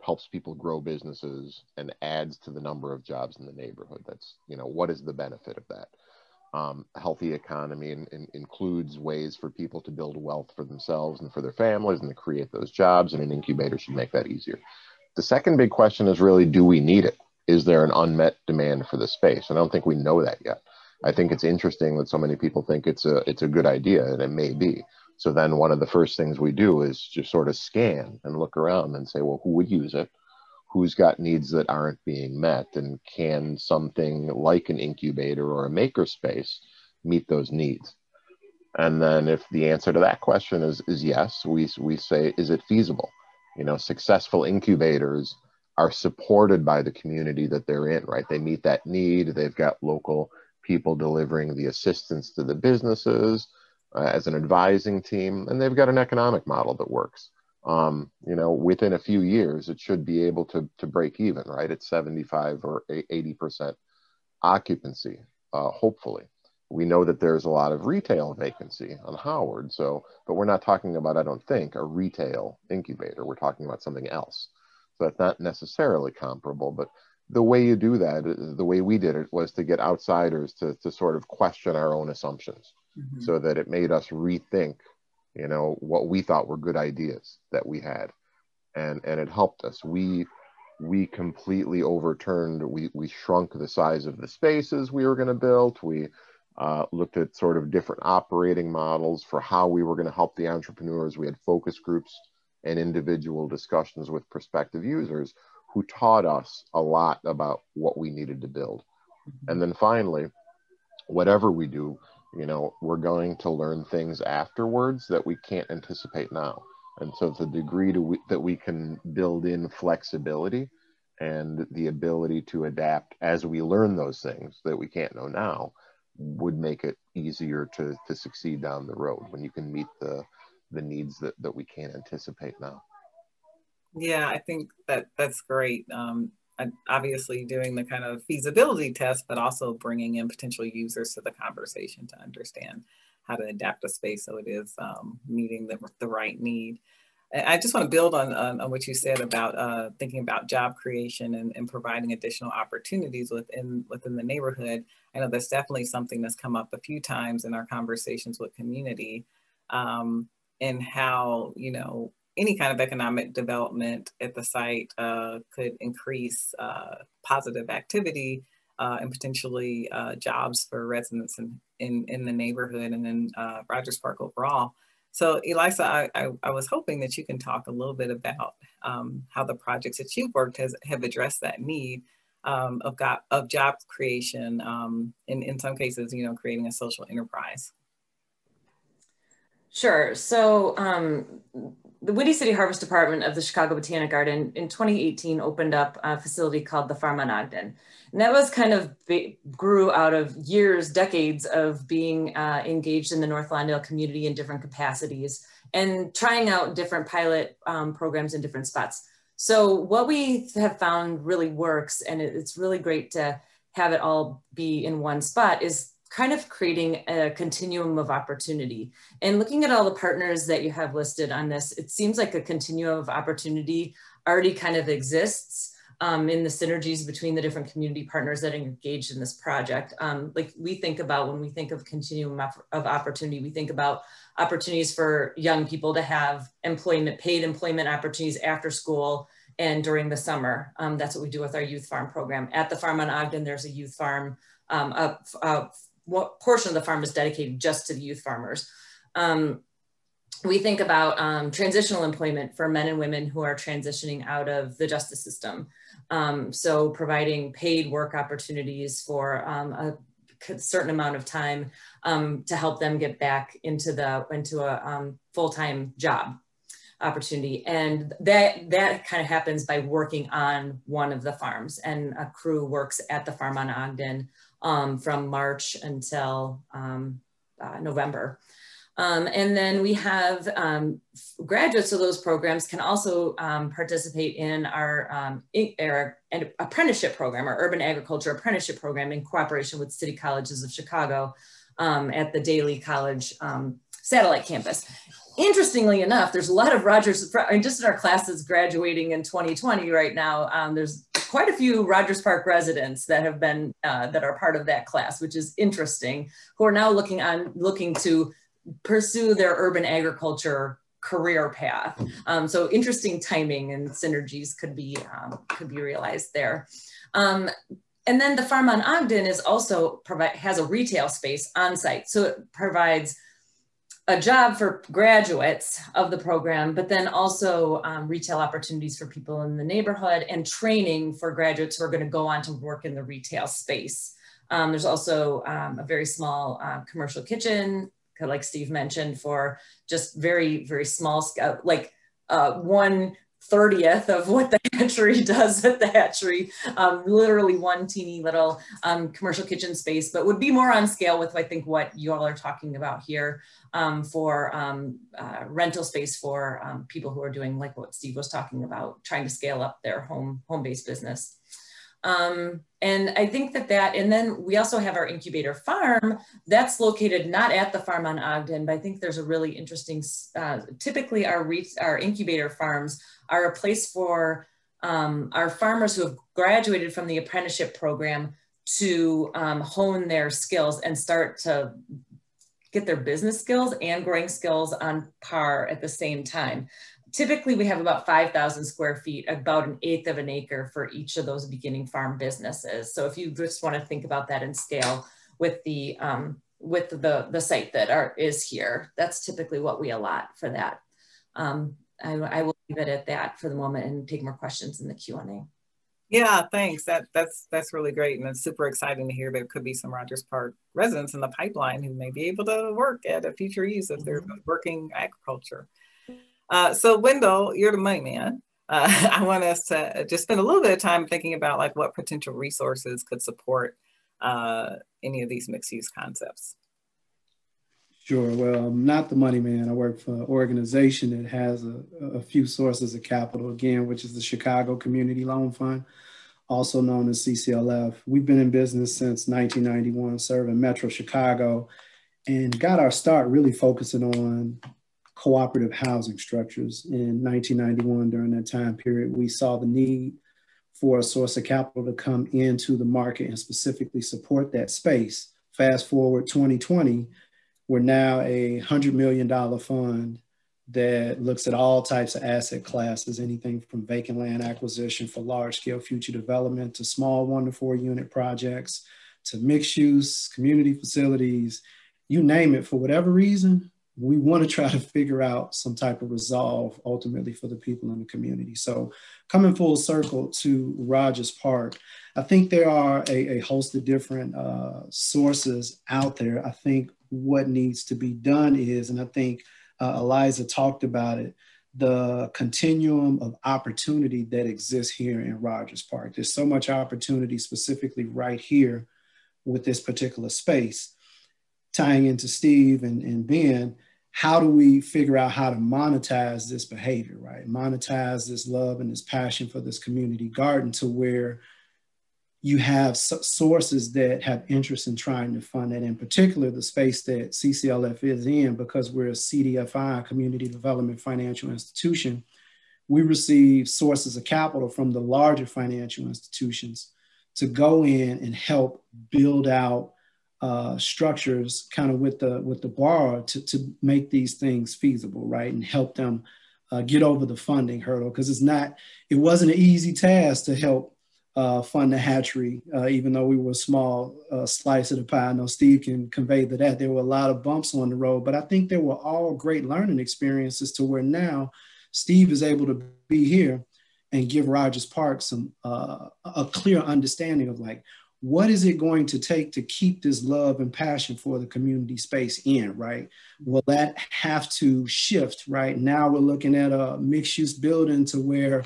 helps people grow businesses and adds to the number of jobs in the neighborhood? That's, you know, what is the benefit of that? um, healthy economy and, and, includes ways for people to build wealth for themselves and for their families and to create those jobs and an incubator should make that easier the second big question is really do we need it is there an unmet demand for the space i don't think we know that yet i think it's interesting that so many people think it's a it's a good idea and it may be. So then one of the first things we do is just sort of scan and look around and say well who would use it? Who's got needs that aren't being met? And can something like an incubator or a makerspace meet those needs? And then if the answer to that question is is yes we we say is it feasible? You know successful incubators are supported by the community that they're in right? They meet that need. They've got local people delivering the assistance to the businesses uh, as an advising team and they've got an economic model that works um, you know, within a few years, it should be able to, to break even, right? At 75 or 80% occupancy, uh, hopefully. We know that there's a lot of retail vacancy on Howard. So, but we're not talking about, I don't think, a retail incubator. We're talking about something else. So that's not necessarily comparable, but the way you do that, uh, the way we did it was to get outsiders to, to sort of question our own assumptions mm-hmm. so that it made us rethink you know what we thought were good ideas that we had. And and it helped us. We we completely overturned we we shrunk the size of the spaces we were going to build. We uh, looked at sort of different operating models for how we were going to help the entrepreneurs. We had focus groups and individual discussions with prospective users who taught us a lot about what we needed to build. And then finally whatever we do you know we're going to learn things afterwards that we can't anticipate now. And so the degree we, that we can build in flexibility and the ability to adapt as we learn those things that we can't know now would make it easier to, to succeed down the road when you can meet the the needs that, that we can't anticipate now yeah i think that that's great um, obviously doing the kind of feasibility test, but also bringing in potential users to the conversation to understand how to adapt a space so it is um, meeting the, the right need. I just want to build on, on, on what you said about uh, thinking about job creation and, and, providing additional opportunities within within the neighborhood. I know that's definitely something that's come up a few times in our conversations with community um, and how, you know, any kind of economic development at the site uh, could increase uh, positive activity uh, and potentially uh, jobs for residents in, in, in the neighborhood and in uh, Rogers Park overall. So Elisa, I, I, I, was hoping that you can talk a little bit about um, how the projects that you've worked has, have addressed that need um, of, got, of job creation, um, in, in some cases, you know, creating a social enterprise. Sure. So um, the Windy City Harvest Department of the Chicago Botanic Garden in 2018 opened up a facility called the Farm on Ogden. And that was kind of grew out of years, decades of being uh, engaged in the North Lawndale community in different capacities and trying out different pilot um, programs in different spots. So what we have found really works, and it's really great to have it all be in one spot, is kind of creating a continuum of opportunity. And looking at all the partners that you have listed on this, it seems like a continuum of opportunity already kind of exists um, in the synergies between the different community partners that are engaged in this project. Um, like we think about when we think of continuum of opportunity, we think about opportunities for young people to have employment, paid employment opportunities after school and during the summer. Um, that's what we do with our youth farm program. At the farm on Ogden, there's a youth farm, um, a, a what portion of the farm is dedicated just to the youth farmers. Um, we think about um, transitional employment for men and women who are transitioning out of the justice system. Um, so providing paid work opportunities for um, a certain amount of time um, to help them get back into the into a um, full-time job opportunity and that that kind of happens by working on one of the farms and a crew works at the farm on ogden um, from march until um, uh, november. Um, and then we have um, graduates of those programs can also um, participate in our, um, our, apprenticeship program, our urban agriculture apprenticeship program in cooperation with City Colleges of Chicago at the Daley College satellite campus. Interestingly enough, there's a lot of Rogers, I mean, just in our classes graduating in 2020 right now, there's quite a few Rogers Park residents that have been, uh, that are part of that class, which is interesting, who are now looking on, looking to pursue their urban agriculture career path. Um, so interesting timing and synergies could be um, could be realized there. Um, and then the farm on Ogden is also provide has a retail space on site, so it provides a job for graduates of the program, but then also um, retail opportunities for people in the neighborhood and training for graduates who are going to go on to work in the retail space. Um, there's also um, a very small uh, commercial kitchen like Steve mentioned, for just very, very small scale, like uh, one 30th of what the hatchery does at the hatchery, um, literally one teeny little um, commercial kitchen space, but would be more on scale with, I think, what you all are talking about here um, for um, uh, rental space for um, people who are doing like what Steve was talking about, trying to scale up their home home-based business. Um, and I think that that, and then we also have our incubator farm that's located not at the farm on Ogden, but I think there's a really interesting, uh, typically our, our incubator farms are a place for um, our farmers who have graduated from the apprenticeship program to um, hone their skills and start to get their business skills and growing skills on par at the same time typically we have about 5,000 square feet, about an eighth of an acre for each of those beginning farm businesses. So if you just want to think about that in scale with the um, with the, the site that are, is here, that's typically what we allot for that. Um, I, I will leave it at that for the moment and take more questions in the Q&A. Yeah, thanks. That that's that's really great, and it's super exciting to hear there could be some Rogers Park residents in the pipeline who may be able to work at a future use if they're mm -hmm. working agriculture. Uh, so Wendell, you're the money man. Uh, I want us to just spend a little bit of time thinking about like what potential resources could support uh, any of these mixed use concepts. Sure. Well, I'm not the money man. I work for an organization that has a, a few sources of capital, again, which is the Chicago Community Loan Fund, also known as CCLF. We've been in business since 1991, serving Metro Chicago, and got our start really focusing on cooperative housing structures. In 1991, during that time period, we saw the need for a source of capital to come into the market and specifically support that space. Fast forward 2020, we're now a $100 million fund that looks at all types of asset classes, anything from vacant land acquisition for large scale future development to small one to four unit projects to mixed use, community facilities, you name it, for whatever reason, we want to try to figure out some type of resolve ultimately for the people in the community. So coming full circle to Rogers Park, I think there are a, a host of different uh, sources out there. I think what needs to be done is, and I think uh, Eliza talked about it, the continuum of opportunity that exists here in Rogers Park. There's so much opportunity specifically right here with this particular space. Tying into Steve and, and Ben, how do we figure out how to monetize this behavior, right? Monetize this love and this passion for this community garden to where you have sources that have interest in trying to fund it, in particular the space that CCLF is in, because we're a CDFI, Community Development Financial Institution, we receive sources of capital from the larger financial institutions to go in and help build out uh, structures kind of with the with the borrower to, to make these things feasible, right? And help them uh, get over the funding hurdle because it's not, it wasn't an easy task to help uh, fund the hatchery, uh, even though we were a small uh, slice of the pie. I know Steve can convey to that. There were a lot of bumps on the road, but I think they were all great learning experiences to where now Steve is able to be here and give Rogers Park some uh, a clear understanding of like, what is it going to take to keep this love and passion for the community space in, right? Will that have to shift, right? Now we're looking at a mixed use building to where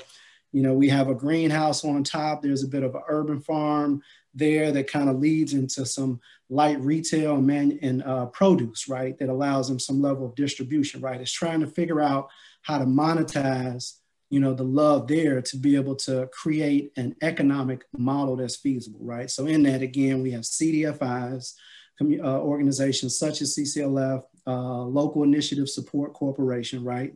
you know, we have a greenhouse on top. There's a bit of an urban farm there that kind of leads into some light retail and, man, and uh, produce, right? That allows them some level of distribution, right? It's trying to figure out how to monetize, you know, the love there to be able to create an economic model that's feasible, right? So in that, again, we have CDFIs, uh, organizations such as CCLF, uh, Local Initiative Support Corporation, right?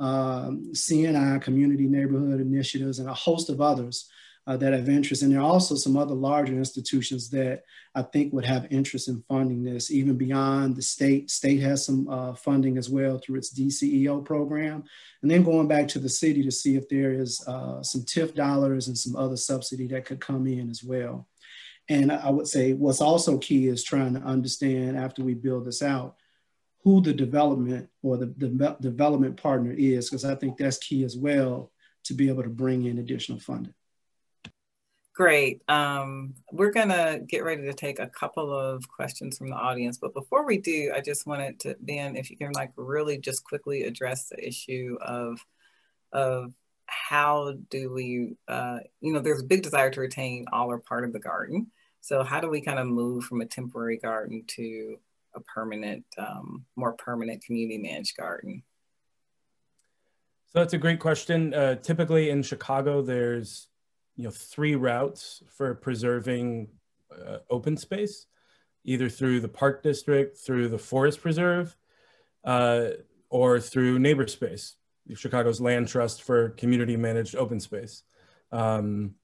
um, CNI, Community Neighborhood Initiatives, and a host of others uh, that have interest. And there are also some other larger institutions that I think would have interest in funding this, even beyond the state. State has some uh, funding as well through its DCEO program. And then going back to the city to see if there is uh, some TIF dollars and some other subsidy that could come in as well. And I would say what's also key is trying to understand after we build this out, who the development or the, the development partner is, because I think that's key as well to be able to bring in additional funding. Great. Um, we're going to get ready to take a couple of questions from the audience. But before we do, I just wanted to, Ben, if you can like really just quickly address the issue of, of how do we, uh, you know, there's a big desire to retain all or part of the garden. So how do we kind of move from a temporary garden to a permanent, um, more permanent community managed garden? So that's a great question. Uh, typically in Chicago, there's you know three routes for preserving uh, open space, either through the park district, through the forest preserve, uh, or through NeighborSpace, Chicago's land trust for community managed open space. Um,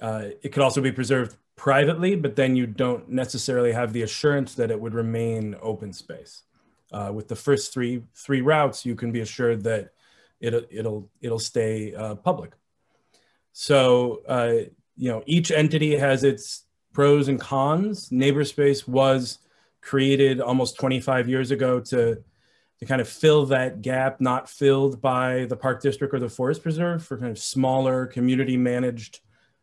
uh, it could also be preserved privately, but then you don't necessarily have the assurance that it would remain open space. Uh, with the first three three routes, you can be assured that it, it'll it'll stay uh, public. So uh, you know each entity has its pros and cons. Neighborspace was created almost 25 years ago to to kind of fill that gap not filled by the park district or the forest preserve for kind of smaller community managed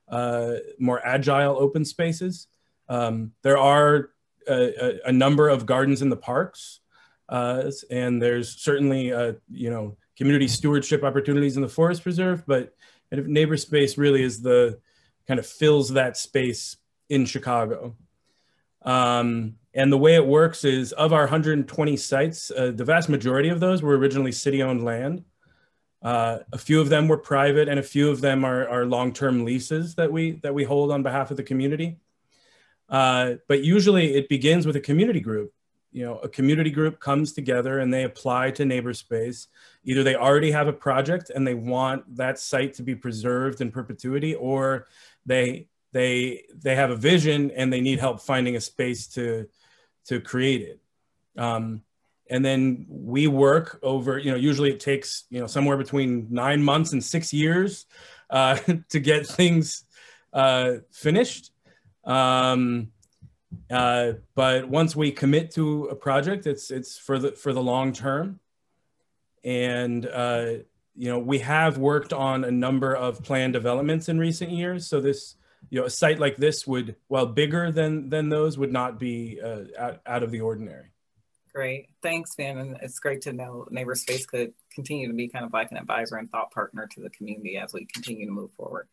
uh, more agile open spaces. Um, there are a, a, number of gardens in the parks, uh, and there's certainly uh, you know community stewardship opportunities in the forest preserve. But NeighborSpace really is the kind of fills that space in Chicago. Um, and the way it works is of our 120 sites, uh, the vast majority of those were originally city-owned land. Uh, a few of them were private and a few of them are, are long-term leases that we, that we hold on behalf of the community. Uh, but usually it begins with a community group. You know, a community group comes together and they apply to NeighborSpace. Either they already have a project and they want that site to be preserved in perpetuity or they, they, they have a vision and they need help finding a space to, to create it. Um, and then we work over, you know, usually it takes, you know, somewhere between nine months and six years uh, to get things uh, finished. Um, uh, but once we commit to a project, it's it's for the for the long term. And uh, you know, we have worked on a number of plan developments in recent years. So this, you know, a site like this would, while bigger than than those, would not be uh, out, out of the ordinary. Great. Thanks, Ben. And it's great to know Neighborspace could continue to be kind of like an advisor and thought partner to the community as we continue to move forward.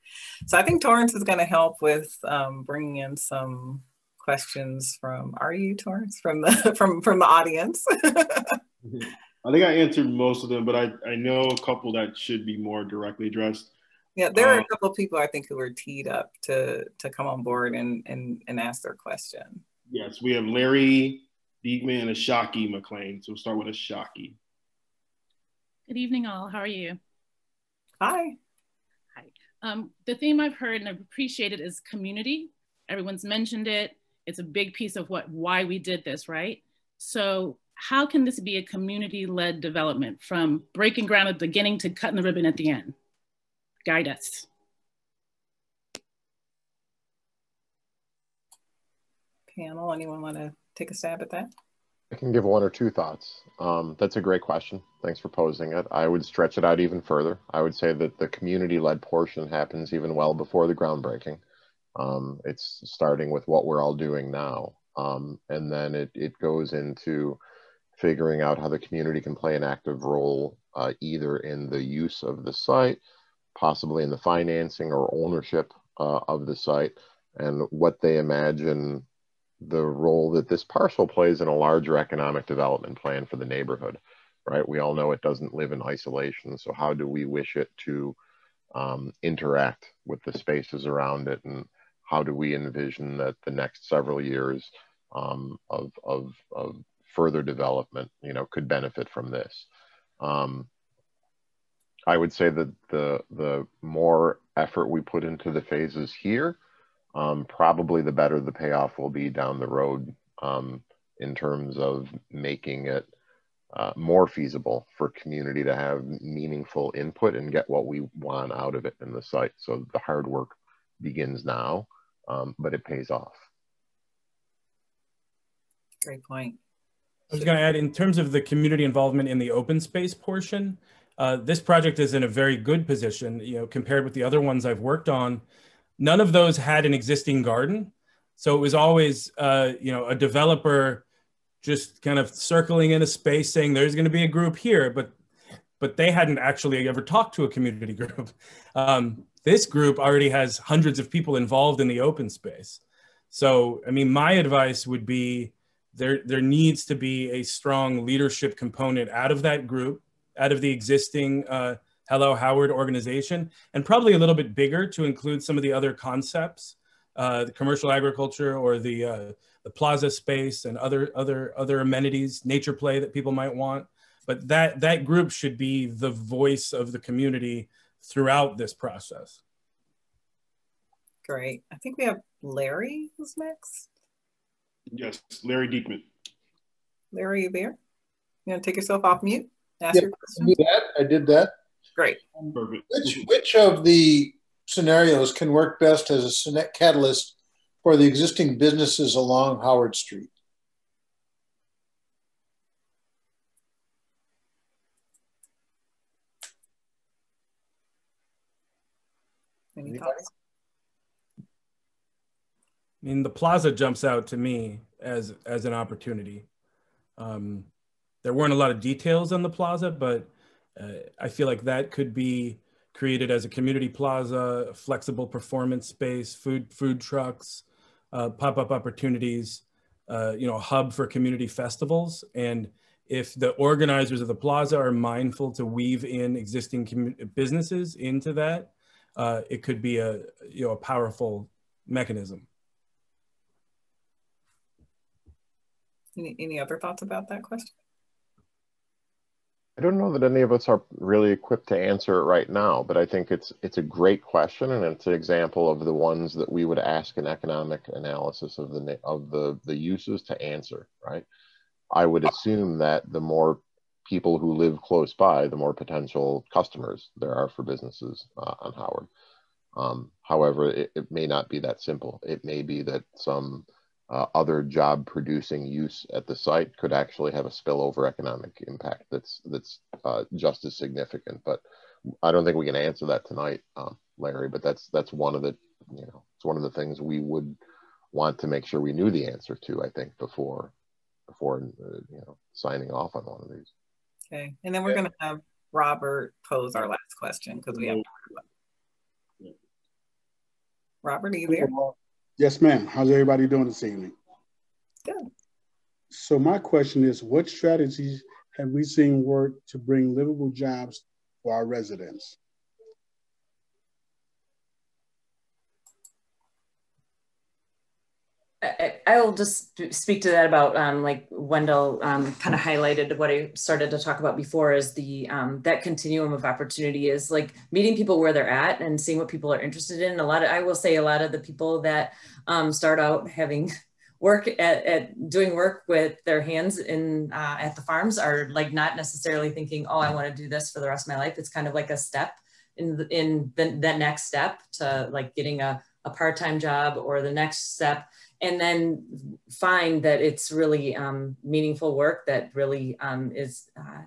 So I think Torrance is going to help with um, bringing in some questions from, are you Torrance? From the, from, from the audience. I think I answered most of them, but I, I know a couple that should be more directly addressed. Yeah, there are a couple of people I think who are teed up to to come on board and and, and ask their question. Yes, we have Larry Diekman and Ashaki McLean. So we'll start with Ashaki. Good evening, all. How are you? Hi. Hi. Um, the theme I've heard and I've appreciated is community. Everyone's mentioned it. It's a big piece of what why we did this, right? So how can this be a community-led development from breaking ground at the beginning to cutting the ribbon at the end? Guide us. Panel, anyone want to take a stab at that? I can give one or two thoughts. Um, that's a great question. Thanks for posing it. I would stretch it out even further. I would say that the community-led portion happens even well before the groundbreaking. Um, it's starting with what we're all doing now. Um, and then it, it goes into figuring out how the community can play an active role uh, either in the use of the site, possibly in the financing or ownership uh, of the site, and what they imagine the role that this parcel plays in a larger economic development plan for the neighborhood, right? We all know it doesn't live in isolation. So how do we wish it to um, interact with the spaces around it? And how do we envision that the next several years um, of, of, of further development, you know, could benefit from this? Um, I would say that the, the more effort we put into the phases here, um, probably the better the payoff will be down the road um, in terms of making it uh, more feasible for community to have meaningful input and get what we want out of it in the site. So the hard work begins now, um, but it pays off. Great point. I was going to add, in terms of the community involvement in the open space portion, uh, this project is in a very good position, you know, compared with the other ones I've worked on none of those had an existing garden. So it was always, uh, you know, a developer just kind of circling in a space saying there's going to be a group here, but but they hadn't actually ever talked to a community group. Um, this group already has hundreds of people involved in the open space. So, I mean, my advice would be there, there needs to be a strong leadership component out of that group, out of the existing uh, Hello Howard organization, and probably a little bit bigger to include some of the other concepts, uh, the commercial agriculture or the uh, the plaza space and other other other amenities, nature play that people might want. But that that group should be the voice of the community throughout this process. Great. I think we have Larry who's next. Yes, Larry Diekman. Larry, you there? You want to take yourself off mute? Ask yep, I did that. I did that. Great. Perfect. Which, which of the scenarios can work best as a catalyst for the existing businesses along Howard Street? Any thoughts? I mean, the plaza jumps out to me as as an opportunity. Um, there weren't a lot of details on the plaza, but uh, I feel like that could be created as a community plaza, flexible performance space, food food trucks, uh, pop-up opportunities, uh, you know, a hub for community festivals. And if the organizers of the plaza are mindful to weave in existing businesses into that, uh, it could be a you know a powerful mechanism. Any, any other thoughts about that question? I don't know that any of us are really equipped to answer it right now, but I think it's it's a great question, and it's an example of the ones that we would ask an economic analysis of the of the the uses to answer. Right, I would assume that the more people who live close by, the more potential customers there are for businesses uh, on Howard. Um, however, it, it, may not be that simple. It may be that some uh, other job producing use at the site could actually have a spillover economic impact that's that's uh, just as significant. But I don't think we can answer that tonight, um, Larry. But that's that's one of the you know it's one of the things we would want to make sure we knew the answer to. I think before before uh, you know signing off on one of these. Okay, and then we're yeah. going to have Robert pose our last question because we have. Robert, are you there? Yes, ma'am. How's everybody doing this evening? Good. So my question is, what strategies have we seen work to bring livable jobs for our residents? I, will just speak to that about um, like Wendell um, kind of highlighted what I started to talk about before is the um, that continuum of opportunity is like meeting people where they're at and seeing what people are interested in. A lot of I will say a lot of the people that um, start out having work at, at, doing work with their hands in uh, at the farms are like not necessarily thinking oh I want to do this for the rest of my life. It's kind of like a step in the, in the, the next step to like getting a, a part-time job or the next step and then find that it's really um, meaningful work that really um, is uh,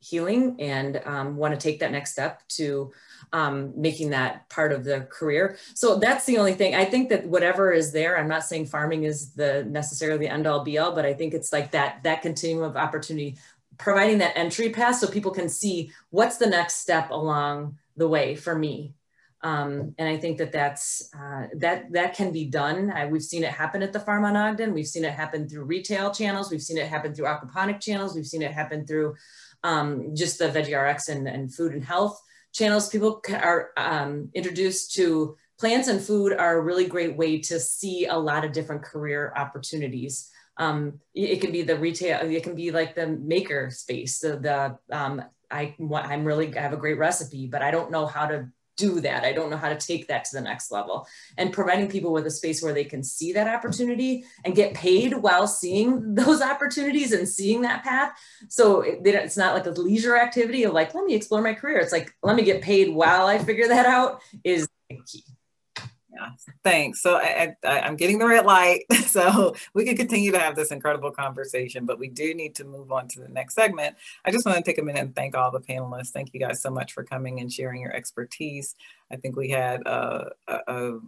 healing and um, want to take that next step to um, making that part of the career. So that's the only thing. I think that whatever is there, I'm not saying farming is the necessarily the end all be all, but I think it's like that that continuum of opportunity, providing that entry pass so people can see what's the next step along the way for me um, and I think that that's, uh, that, that can be done. I, we've seen it happen at the farm on Ogden. We've seen it happen through retail channels. We've seen it happen through aquaponic channels. We've seen it happen through um, just the Veggie RX and, and food and health channels. People are um, introduced to plants and food are a really great way to see a lot of different career opportunities. Um, it can be the retail, it can be like the maker space. So the, um, I, I'm really, I have a great recipe, but I don't know how to do that. I don't know how to take that to the next level. And providing people with a space where they can see that opportunity and get paid while seeing those opportunities and seeing that path. So it, it's not like a leisure activity of like, let me explore my career. It's like, let me get paid while I figure that out is key. Yeah, thanks. So I, I, I'm getting the red light. So we can continue to have this incredible conversation, but we do need to move on to the next segment. I just want to take a minute and thank all the panelists. Thank you guys so much for coming and sharing your expertise. I think we had a, a, a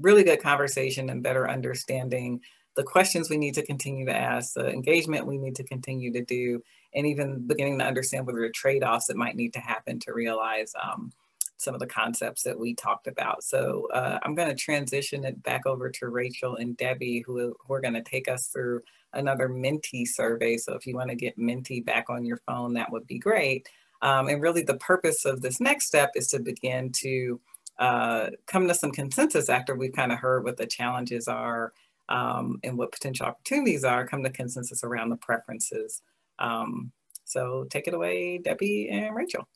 really good conversation and better understanding the questions we need to continue to ask, the engagement we need to continue to do, and even beginning to understand what are the trade-offs that might need to happen to realize um, some of the concepts that we talked about. So uh, I'm going to transition it back over to Rachel and Debbie, who, who are going to take us through another Menti survey. So if you want to get Menti back on your phone, that would be great. Um, and really the purpose of this next step is to begin to uh, come to some consensus after we've kind of heard what the challenges are um, and what potential opportunities are, come to consensus around the preferences. Um, so take it away, Debbie and Rachel.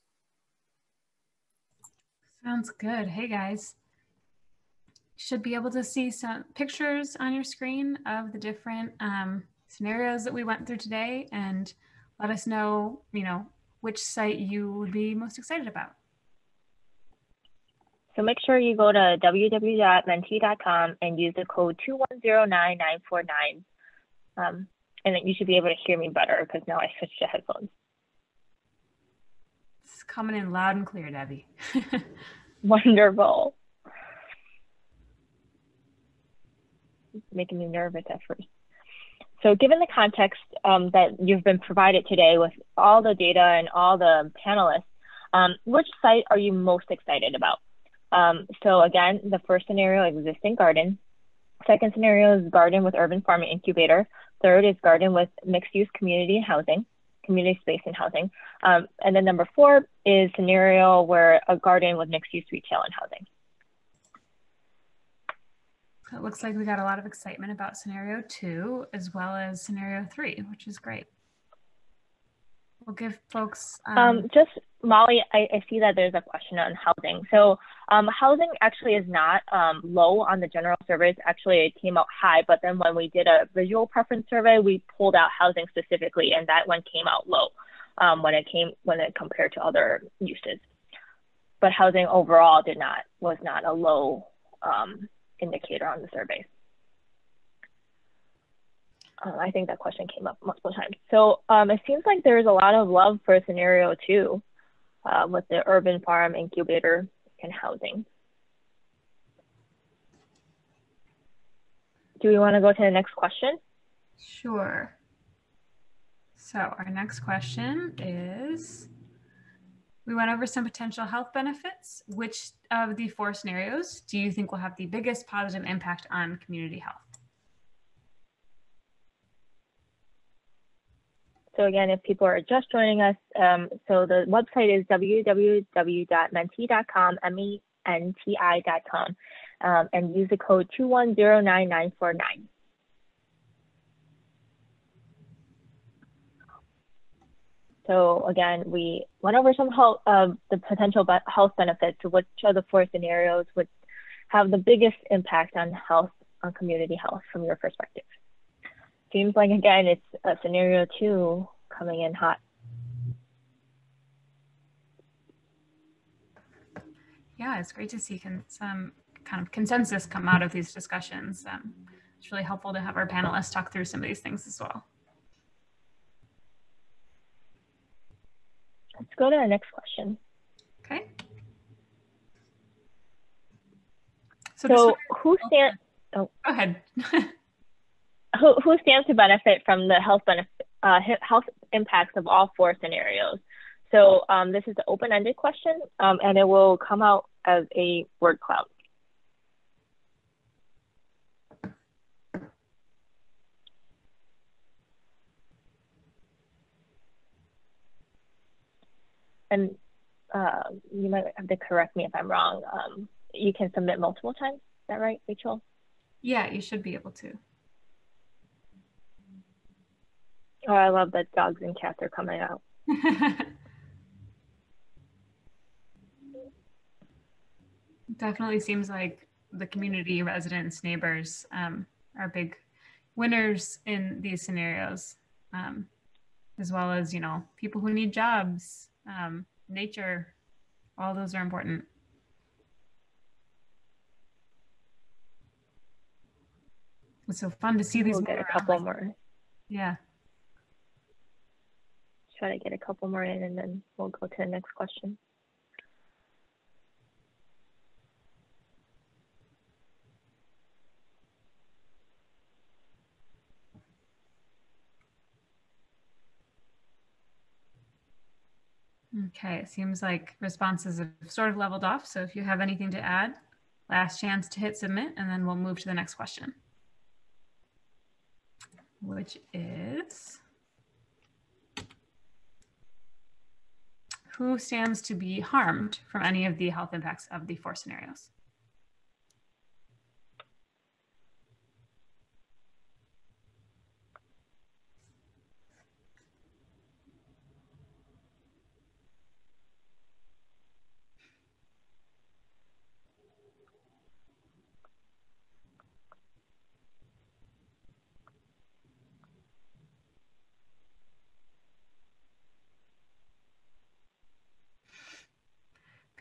Sounds good. Hey guys. Should be able to see some pictures on your screen of the different um, scenarios that we went through today and let us know, you know, which site you would be most excited about. So make sure you go to www.menti.com and use the code 2109949. Um, and then you should be able to hear me better because now I switched to headphones It's coming in loud and clear, Debbie. Wonderful. making me nervous at first. So given the context um, that you've been provided today with all the data and all the panelists, um, which site are you most excited about? Um, so again, the first scenario, existing garden. Second scenario is garden with urban farming incubator. Third is garden with mixed use community housing community space and housing. Um, and then number four is scenario where a garden with mixed use retail and housing. it looks like we got a lot of excitement about scenario two as well as scenario three, which is great. We'll give folks. Um, Um, just Molly, I, I see that there's a question on housing. So um, housing actually is not um, low on the general surveys. Actually, it came out high, but then when we did a visual preference survey, we pulled out housing specifically, and that one came out low um, when it came when it compared to other uses. But housing overall did not was not a low um, indicator on the survey. Uh, I think that question came up multiple times. So um, it seems like there's a lot of love for scenario two uh, with the urban farm incubator and housing. Do we want to go to the next question? Sure. So our next question is, we went over some potential health benefits. Which of the four scenarios do you think will have the biggest positive impact on community health? So again, if people are just joining us, um, so the website is www.menti.com, M-E-N-T-I.com, um, and use the code 2109949. So again, we went over some health, um, the potential health benefits, which of the four scenarios would have the biggest impact on health, on community health from your perspective. Seems like again, it's a scenario two coming in hot. Yeah, it's great to see some kind of consensus come out of these discussions. Um, it's really helpful to have our panelists talk through some of these things as well. Let's go to the next question. Okay. So, so who stands? Oh, go ahead. who who stands to benefit from the health benefit uh, health impacts of all four scenarios? So um, this is an open-ended question, um, and it will come out as a word cloud. and uh, you might have to correct me if I'm wrong. Um, you can submit multiple times. Is that right, Rachel? Yeah, you should be able to. Oh, I love that dogs and cats are coming out. Definitely seems like the community, residents, neighbors um, are big winners in these scenarios, um, as well as, you know, people who need jobs, um, nature, all those are important. It's so fun to see these. We'll get a couple more. Yeah. Try to get a couple more in and then we'll go to the next question. Okay, it seems like responses have sort of leveled off. So if you have anything to add, last chance to hit submit, and then we'll move to the next question, which is who stands to be harmed from any of the health impacts of the four scenarios?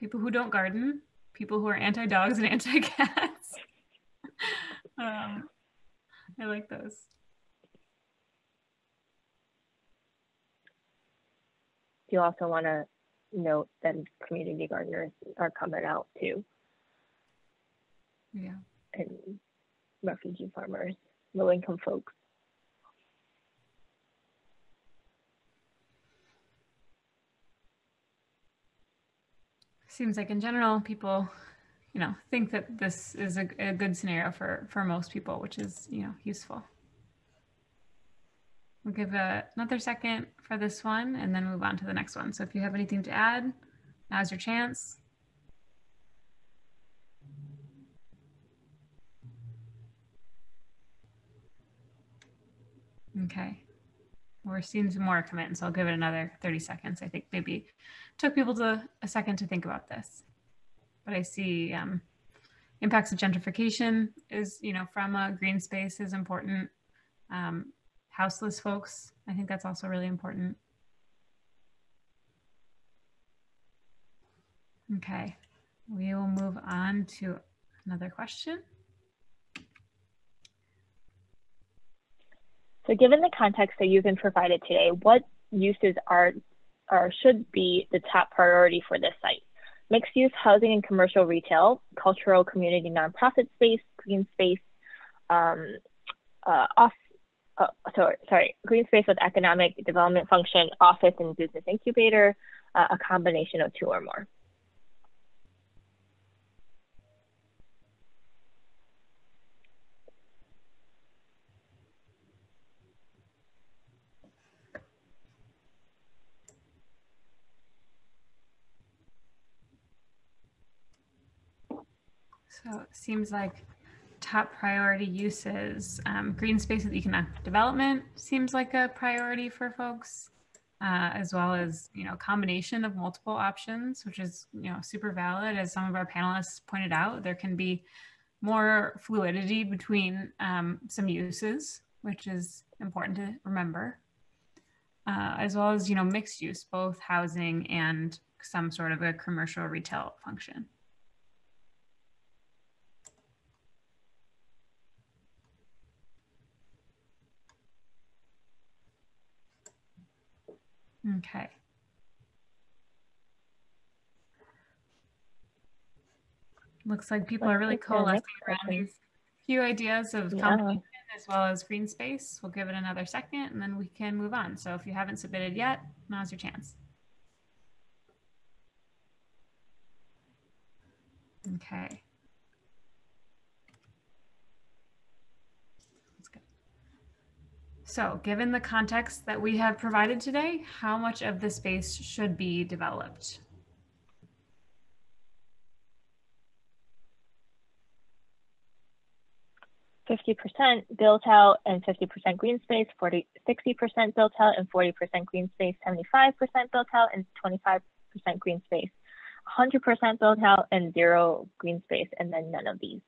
People who don't garden, people who are anti-dogs and anti-cats. um, I like those. You also want to note that community gardeners are coming out too. Yeah. And refugee farmers, low income folks. Seems like in general people you know think that this is a, a, good scenario for for most people which is you know useful. We'll give a, another second for this one and then move on to the next one. So if you have anything to add now's your chance. Okay we're seeing some more come in, so I'll give it another 30 seconds. I think maybe took people to a second to think about this. But I see um, impacts of gentrification is, you know, from a green space is important. Um, houseless folks, I think that's also really important. Okay, we will move on to another question. So given the context that you've been provided today, what uses are or should be the top priority for this site? Mixed use housing and commercial retail, cultural community nonprofit space, green space, um, uh, off, uh, sorry, sorry, green space with economic development function, office and business incubator, uh, a combination of two or more. So it seems like top priority uses, um, green space with economic development seems like a priority for folks, uh, as well as, you know, combination of multiple options, which is, you know, super valid. As some of our panelists pointed out, there can be more fluidity between um, some uses, which is important to remember, uh, as well as, you know, mixed use, both housing and some sort of a commercial retail function. Okay. Looks like people are really coalescing around these few ideas of yeah. as well as green space. We'll give it another second and then we can move on. So if you haven't submitted yet, now's your chance. Okay. So given the context that we have provided today, how much of the space should be developed? Fifty percent built out and fifty percent green space, 40, 60 percent built out and forty percent green space, seventy-five percent built out and twenty-five percent green space, hundred percent built out and zero green space, and then none of these.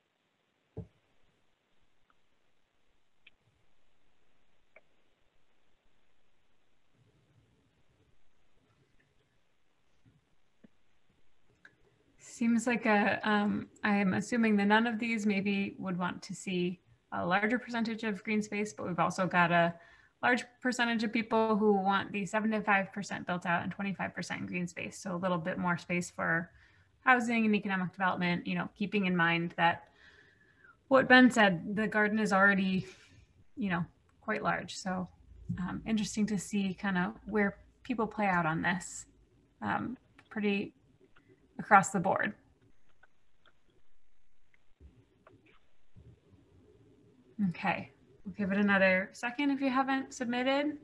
Seems like a, um, I'm assuming that none of these maybe would want to see a larger percentage of green space, but we've also got a large percentage of people who want the 75% built out and 25% green space. So a little bit more space for housing and economic development, you know, keeping in mind that what Ben said, the garden is already, you know, quite large. So um, interesting to see kind of where people play out on this. Um, pretty across the board. Okay, we'll give it another second if you haven't submitted.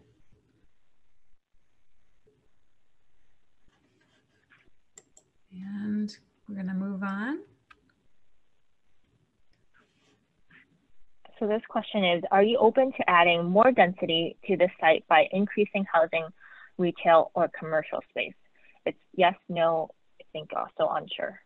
And we're gonna move on. So this question is, are you open to adding more density to the site by increasing housing, retail, or commercial space? It's yes, no, think also unsure.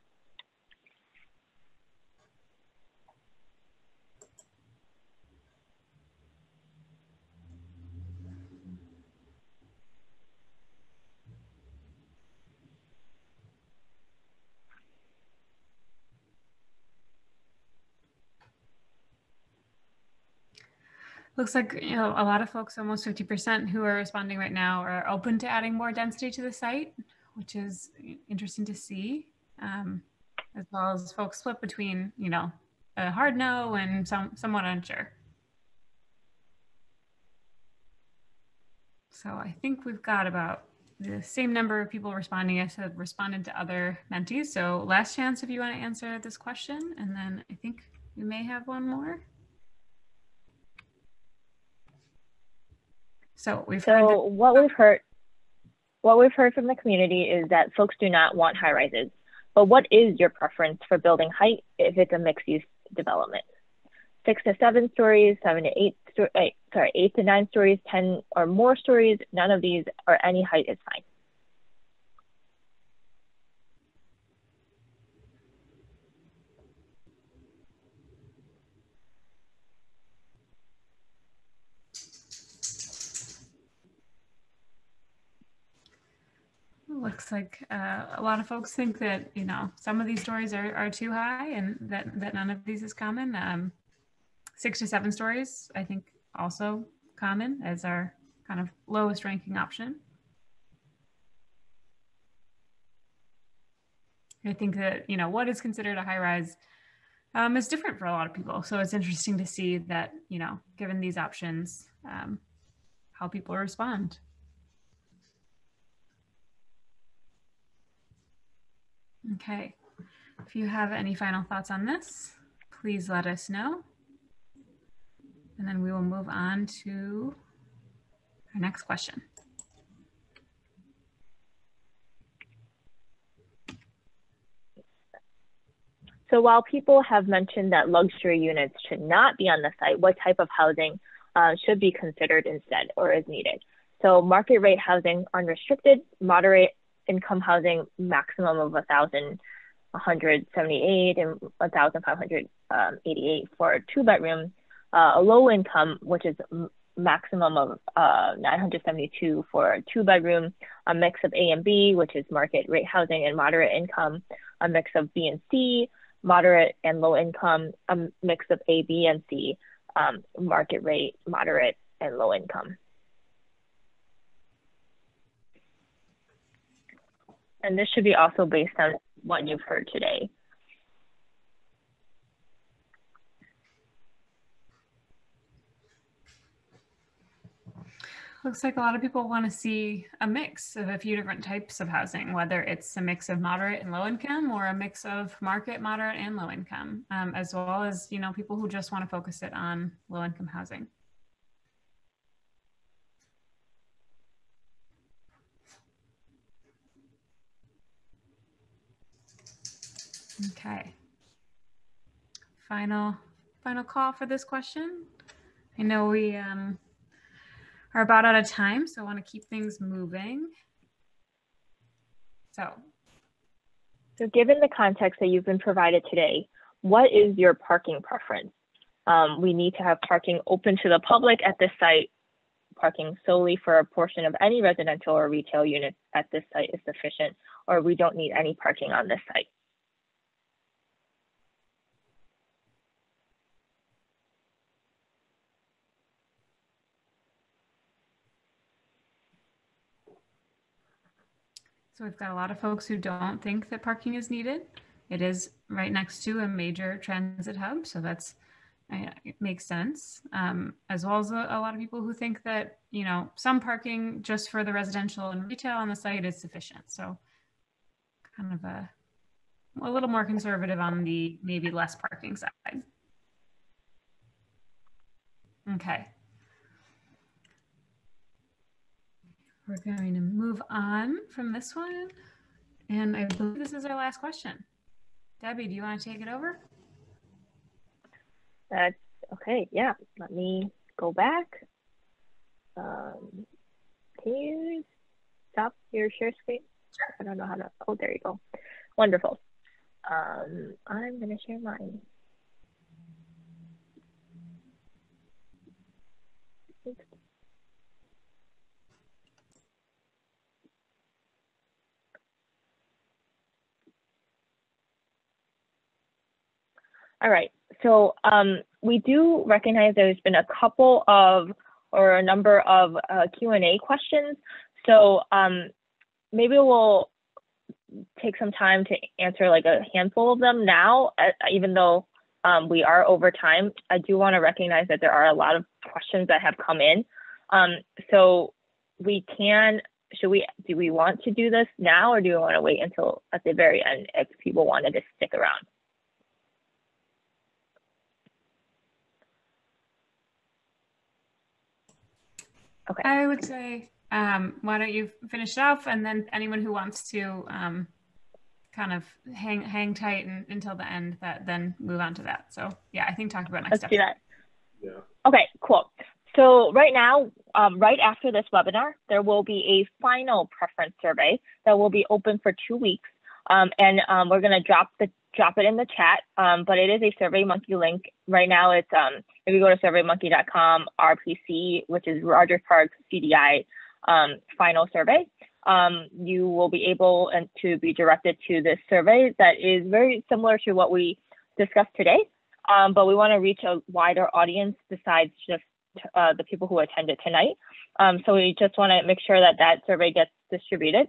Looks like you know a lot of folks, almost 50% who are responding right now are open to adding more density to the site which is interesting to see, um, as well as folks split between, you know, a hard no and some somewhat unsure. So I think we've got about the same number of people responding as have responded to other Mentis. So last chance if you want to answer this question, and then I think we may have one more. So we've so heard what we've heard what we've heard from the community is that folks do not want high rises. But what is your preference for building height if it's a mixed use development? six to seven stories, seven to eight, sto eh, sorry, eight to nine stories, 10 or more stories, none of these or any height is fine. Looks like uh, a lot of folks think that, you know, some of these stories are, are too high and that, that none of these is common. Um, six to seven stories, I think also common as our kind of lowest ranking option. I think that, you know, what is considered a high rise um, is different for a lot of people. So it's interesting to see that, you know, given these options, um, how people respond. Okay, if you have any final thoughts on this, please let us know. And then we will move on to our next question. So while people have mentioned that luxury units should not be on the site, what type of housing uh, should be considered instead or is needed? So market rate housing, unrestricted, moderate income housing maximum of 1,178 and 1,588 for a two bedroom. Uh, a low income, which is maximum of uh, 972 for a two bedroom, a mix of A and B, which is market rate housing and moderate income, a mix of B and C, moderate and low income, a mix of A, B, and C, um, market rate, moderate, and low income. And this should be also based on what you've heard today. Looks like a lot of people want to see a mix of a few different types of housing, whether it's a mix of moderate and low income or a mix of market, moderate, and low income, um, as well as you know people who just want to focus it on low income housing. Okay. Final, final call for this question. I know we um, are about out of time, so I want to keep things moving. So. So given the context that you've been provided today, what is your parking preference? Um, we need to have parking open to the public at this site. Parking solely for a portion of any residential or retail units at this site is sufficient, or we don't need any parking on this site. So we've got a lot of folks who don't think that parking is needed. It is right next to a major transit hub, so that's it makes sense. Um, as well as a, a, lot of people who think that you know some parking just for the residential and retail on the site is sufficient. So kind of a a little more conservative on the maybe less parking side. Okay. We're going to move on from this one. And I believe this is our last question. Debbie, do you want to take it over? That's okay. Yeah, let me go back. Um, can you stop your share screen? I don't know how to. Oh, there you go. Wonderful. Um, I'm going to share mine. All right. So um, we do recognize there's been a couple of or a number of uh, Q&A questions. So um, maybe we'll take some time to answer like a handful of them now, uh, even though um, we are over time. I do want to recognize that there are a lot of questions that have come in. Um, so we can, should we, do we want to do this now or do we want to wait until at the very end if people wanted to stick around? Okay. I would say, um, why don't you finish it off, and then anyone who wants to um, kind of hang hang tight and, until the end that then move on to that. So yeah, I think talk about next Let's steps. do that. Yeah. Okay, cool. So right now, um, right after this webinar, there will be a final preference survey that will be open for two weeks. Um, and um, we're gonna drop the drop it in the chat, um, but it is a SurveyMonkey link. Right now it's, um, if you go to surveymonkey.com, RPC, which is Rogers Park CDI um, final survey, um, you will be able and to be directed to this survey that is very similar to what we discussed today. Um, but we want to reach a wider audience besides just uh, the people who attended tonight. Um, so we just want to make sure that that survey gets distributed.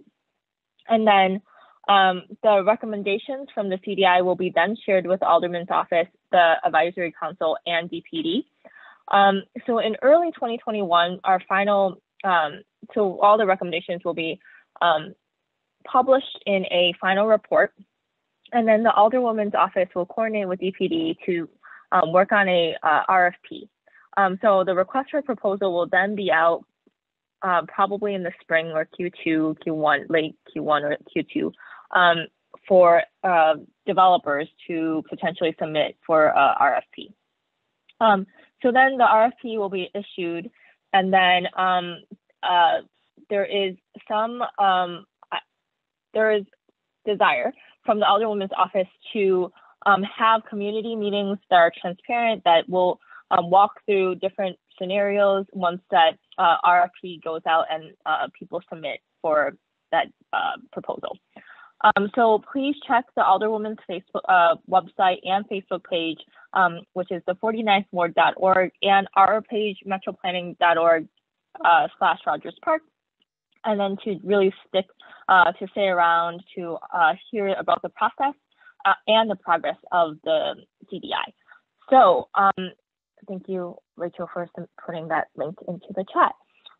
And then um, the recommendations from the CDI will be then shared with Alderman's office, the Advisory Council, and DPD. Um, so in early 2021, our final, um, so all the recommendations will be um, published in a final report. And then the Alderwoman's office will coordinate with DPD to um, work on a uh, RFP. Um, so the request for proposal will then be out uh, probably in the spring or Q2, Q1, late Q1 or Q2 um, for uh, developers to potentially submit for uh, RFP. Um, so then the RFP will be issued, and then um, uh, there is some um, there is desire from the Alderwoman's office to um, have community meetings that are transparent that will um, walk through different scenarios once that uh, RFP goes out and uh, people submit for that uh, proposal. Um, so please check the Alderwoman's Facebook uh, website and Facebook page, um, which is the 49thward.org and our page, metroplanning.org uh, slash Rogers Park. And then to really stick, uh, to stay around to uh, hear about the process uh, and the progress of the CDI. So um, thank you, Rachel, for putting that link into the chat.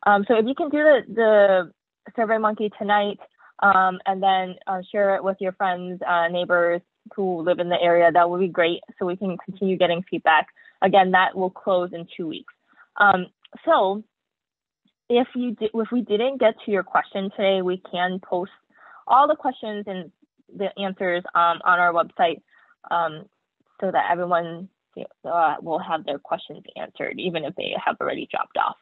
Um, so if you can do the, the SurveyMonkey tonight, um, and then uh, share it with your friends, uh, neighbors who live in the area. That would be great so we can continue getting feedback. Again, that will close in two weeks. Um, so if you did, if we didn't get to your question today, we can post all the questions and the answers um, on our website um, so that everyone uh, will have their questions answered, even if they have already dropped off.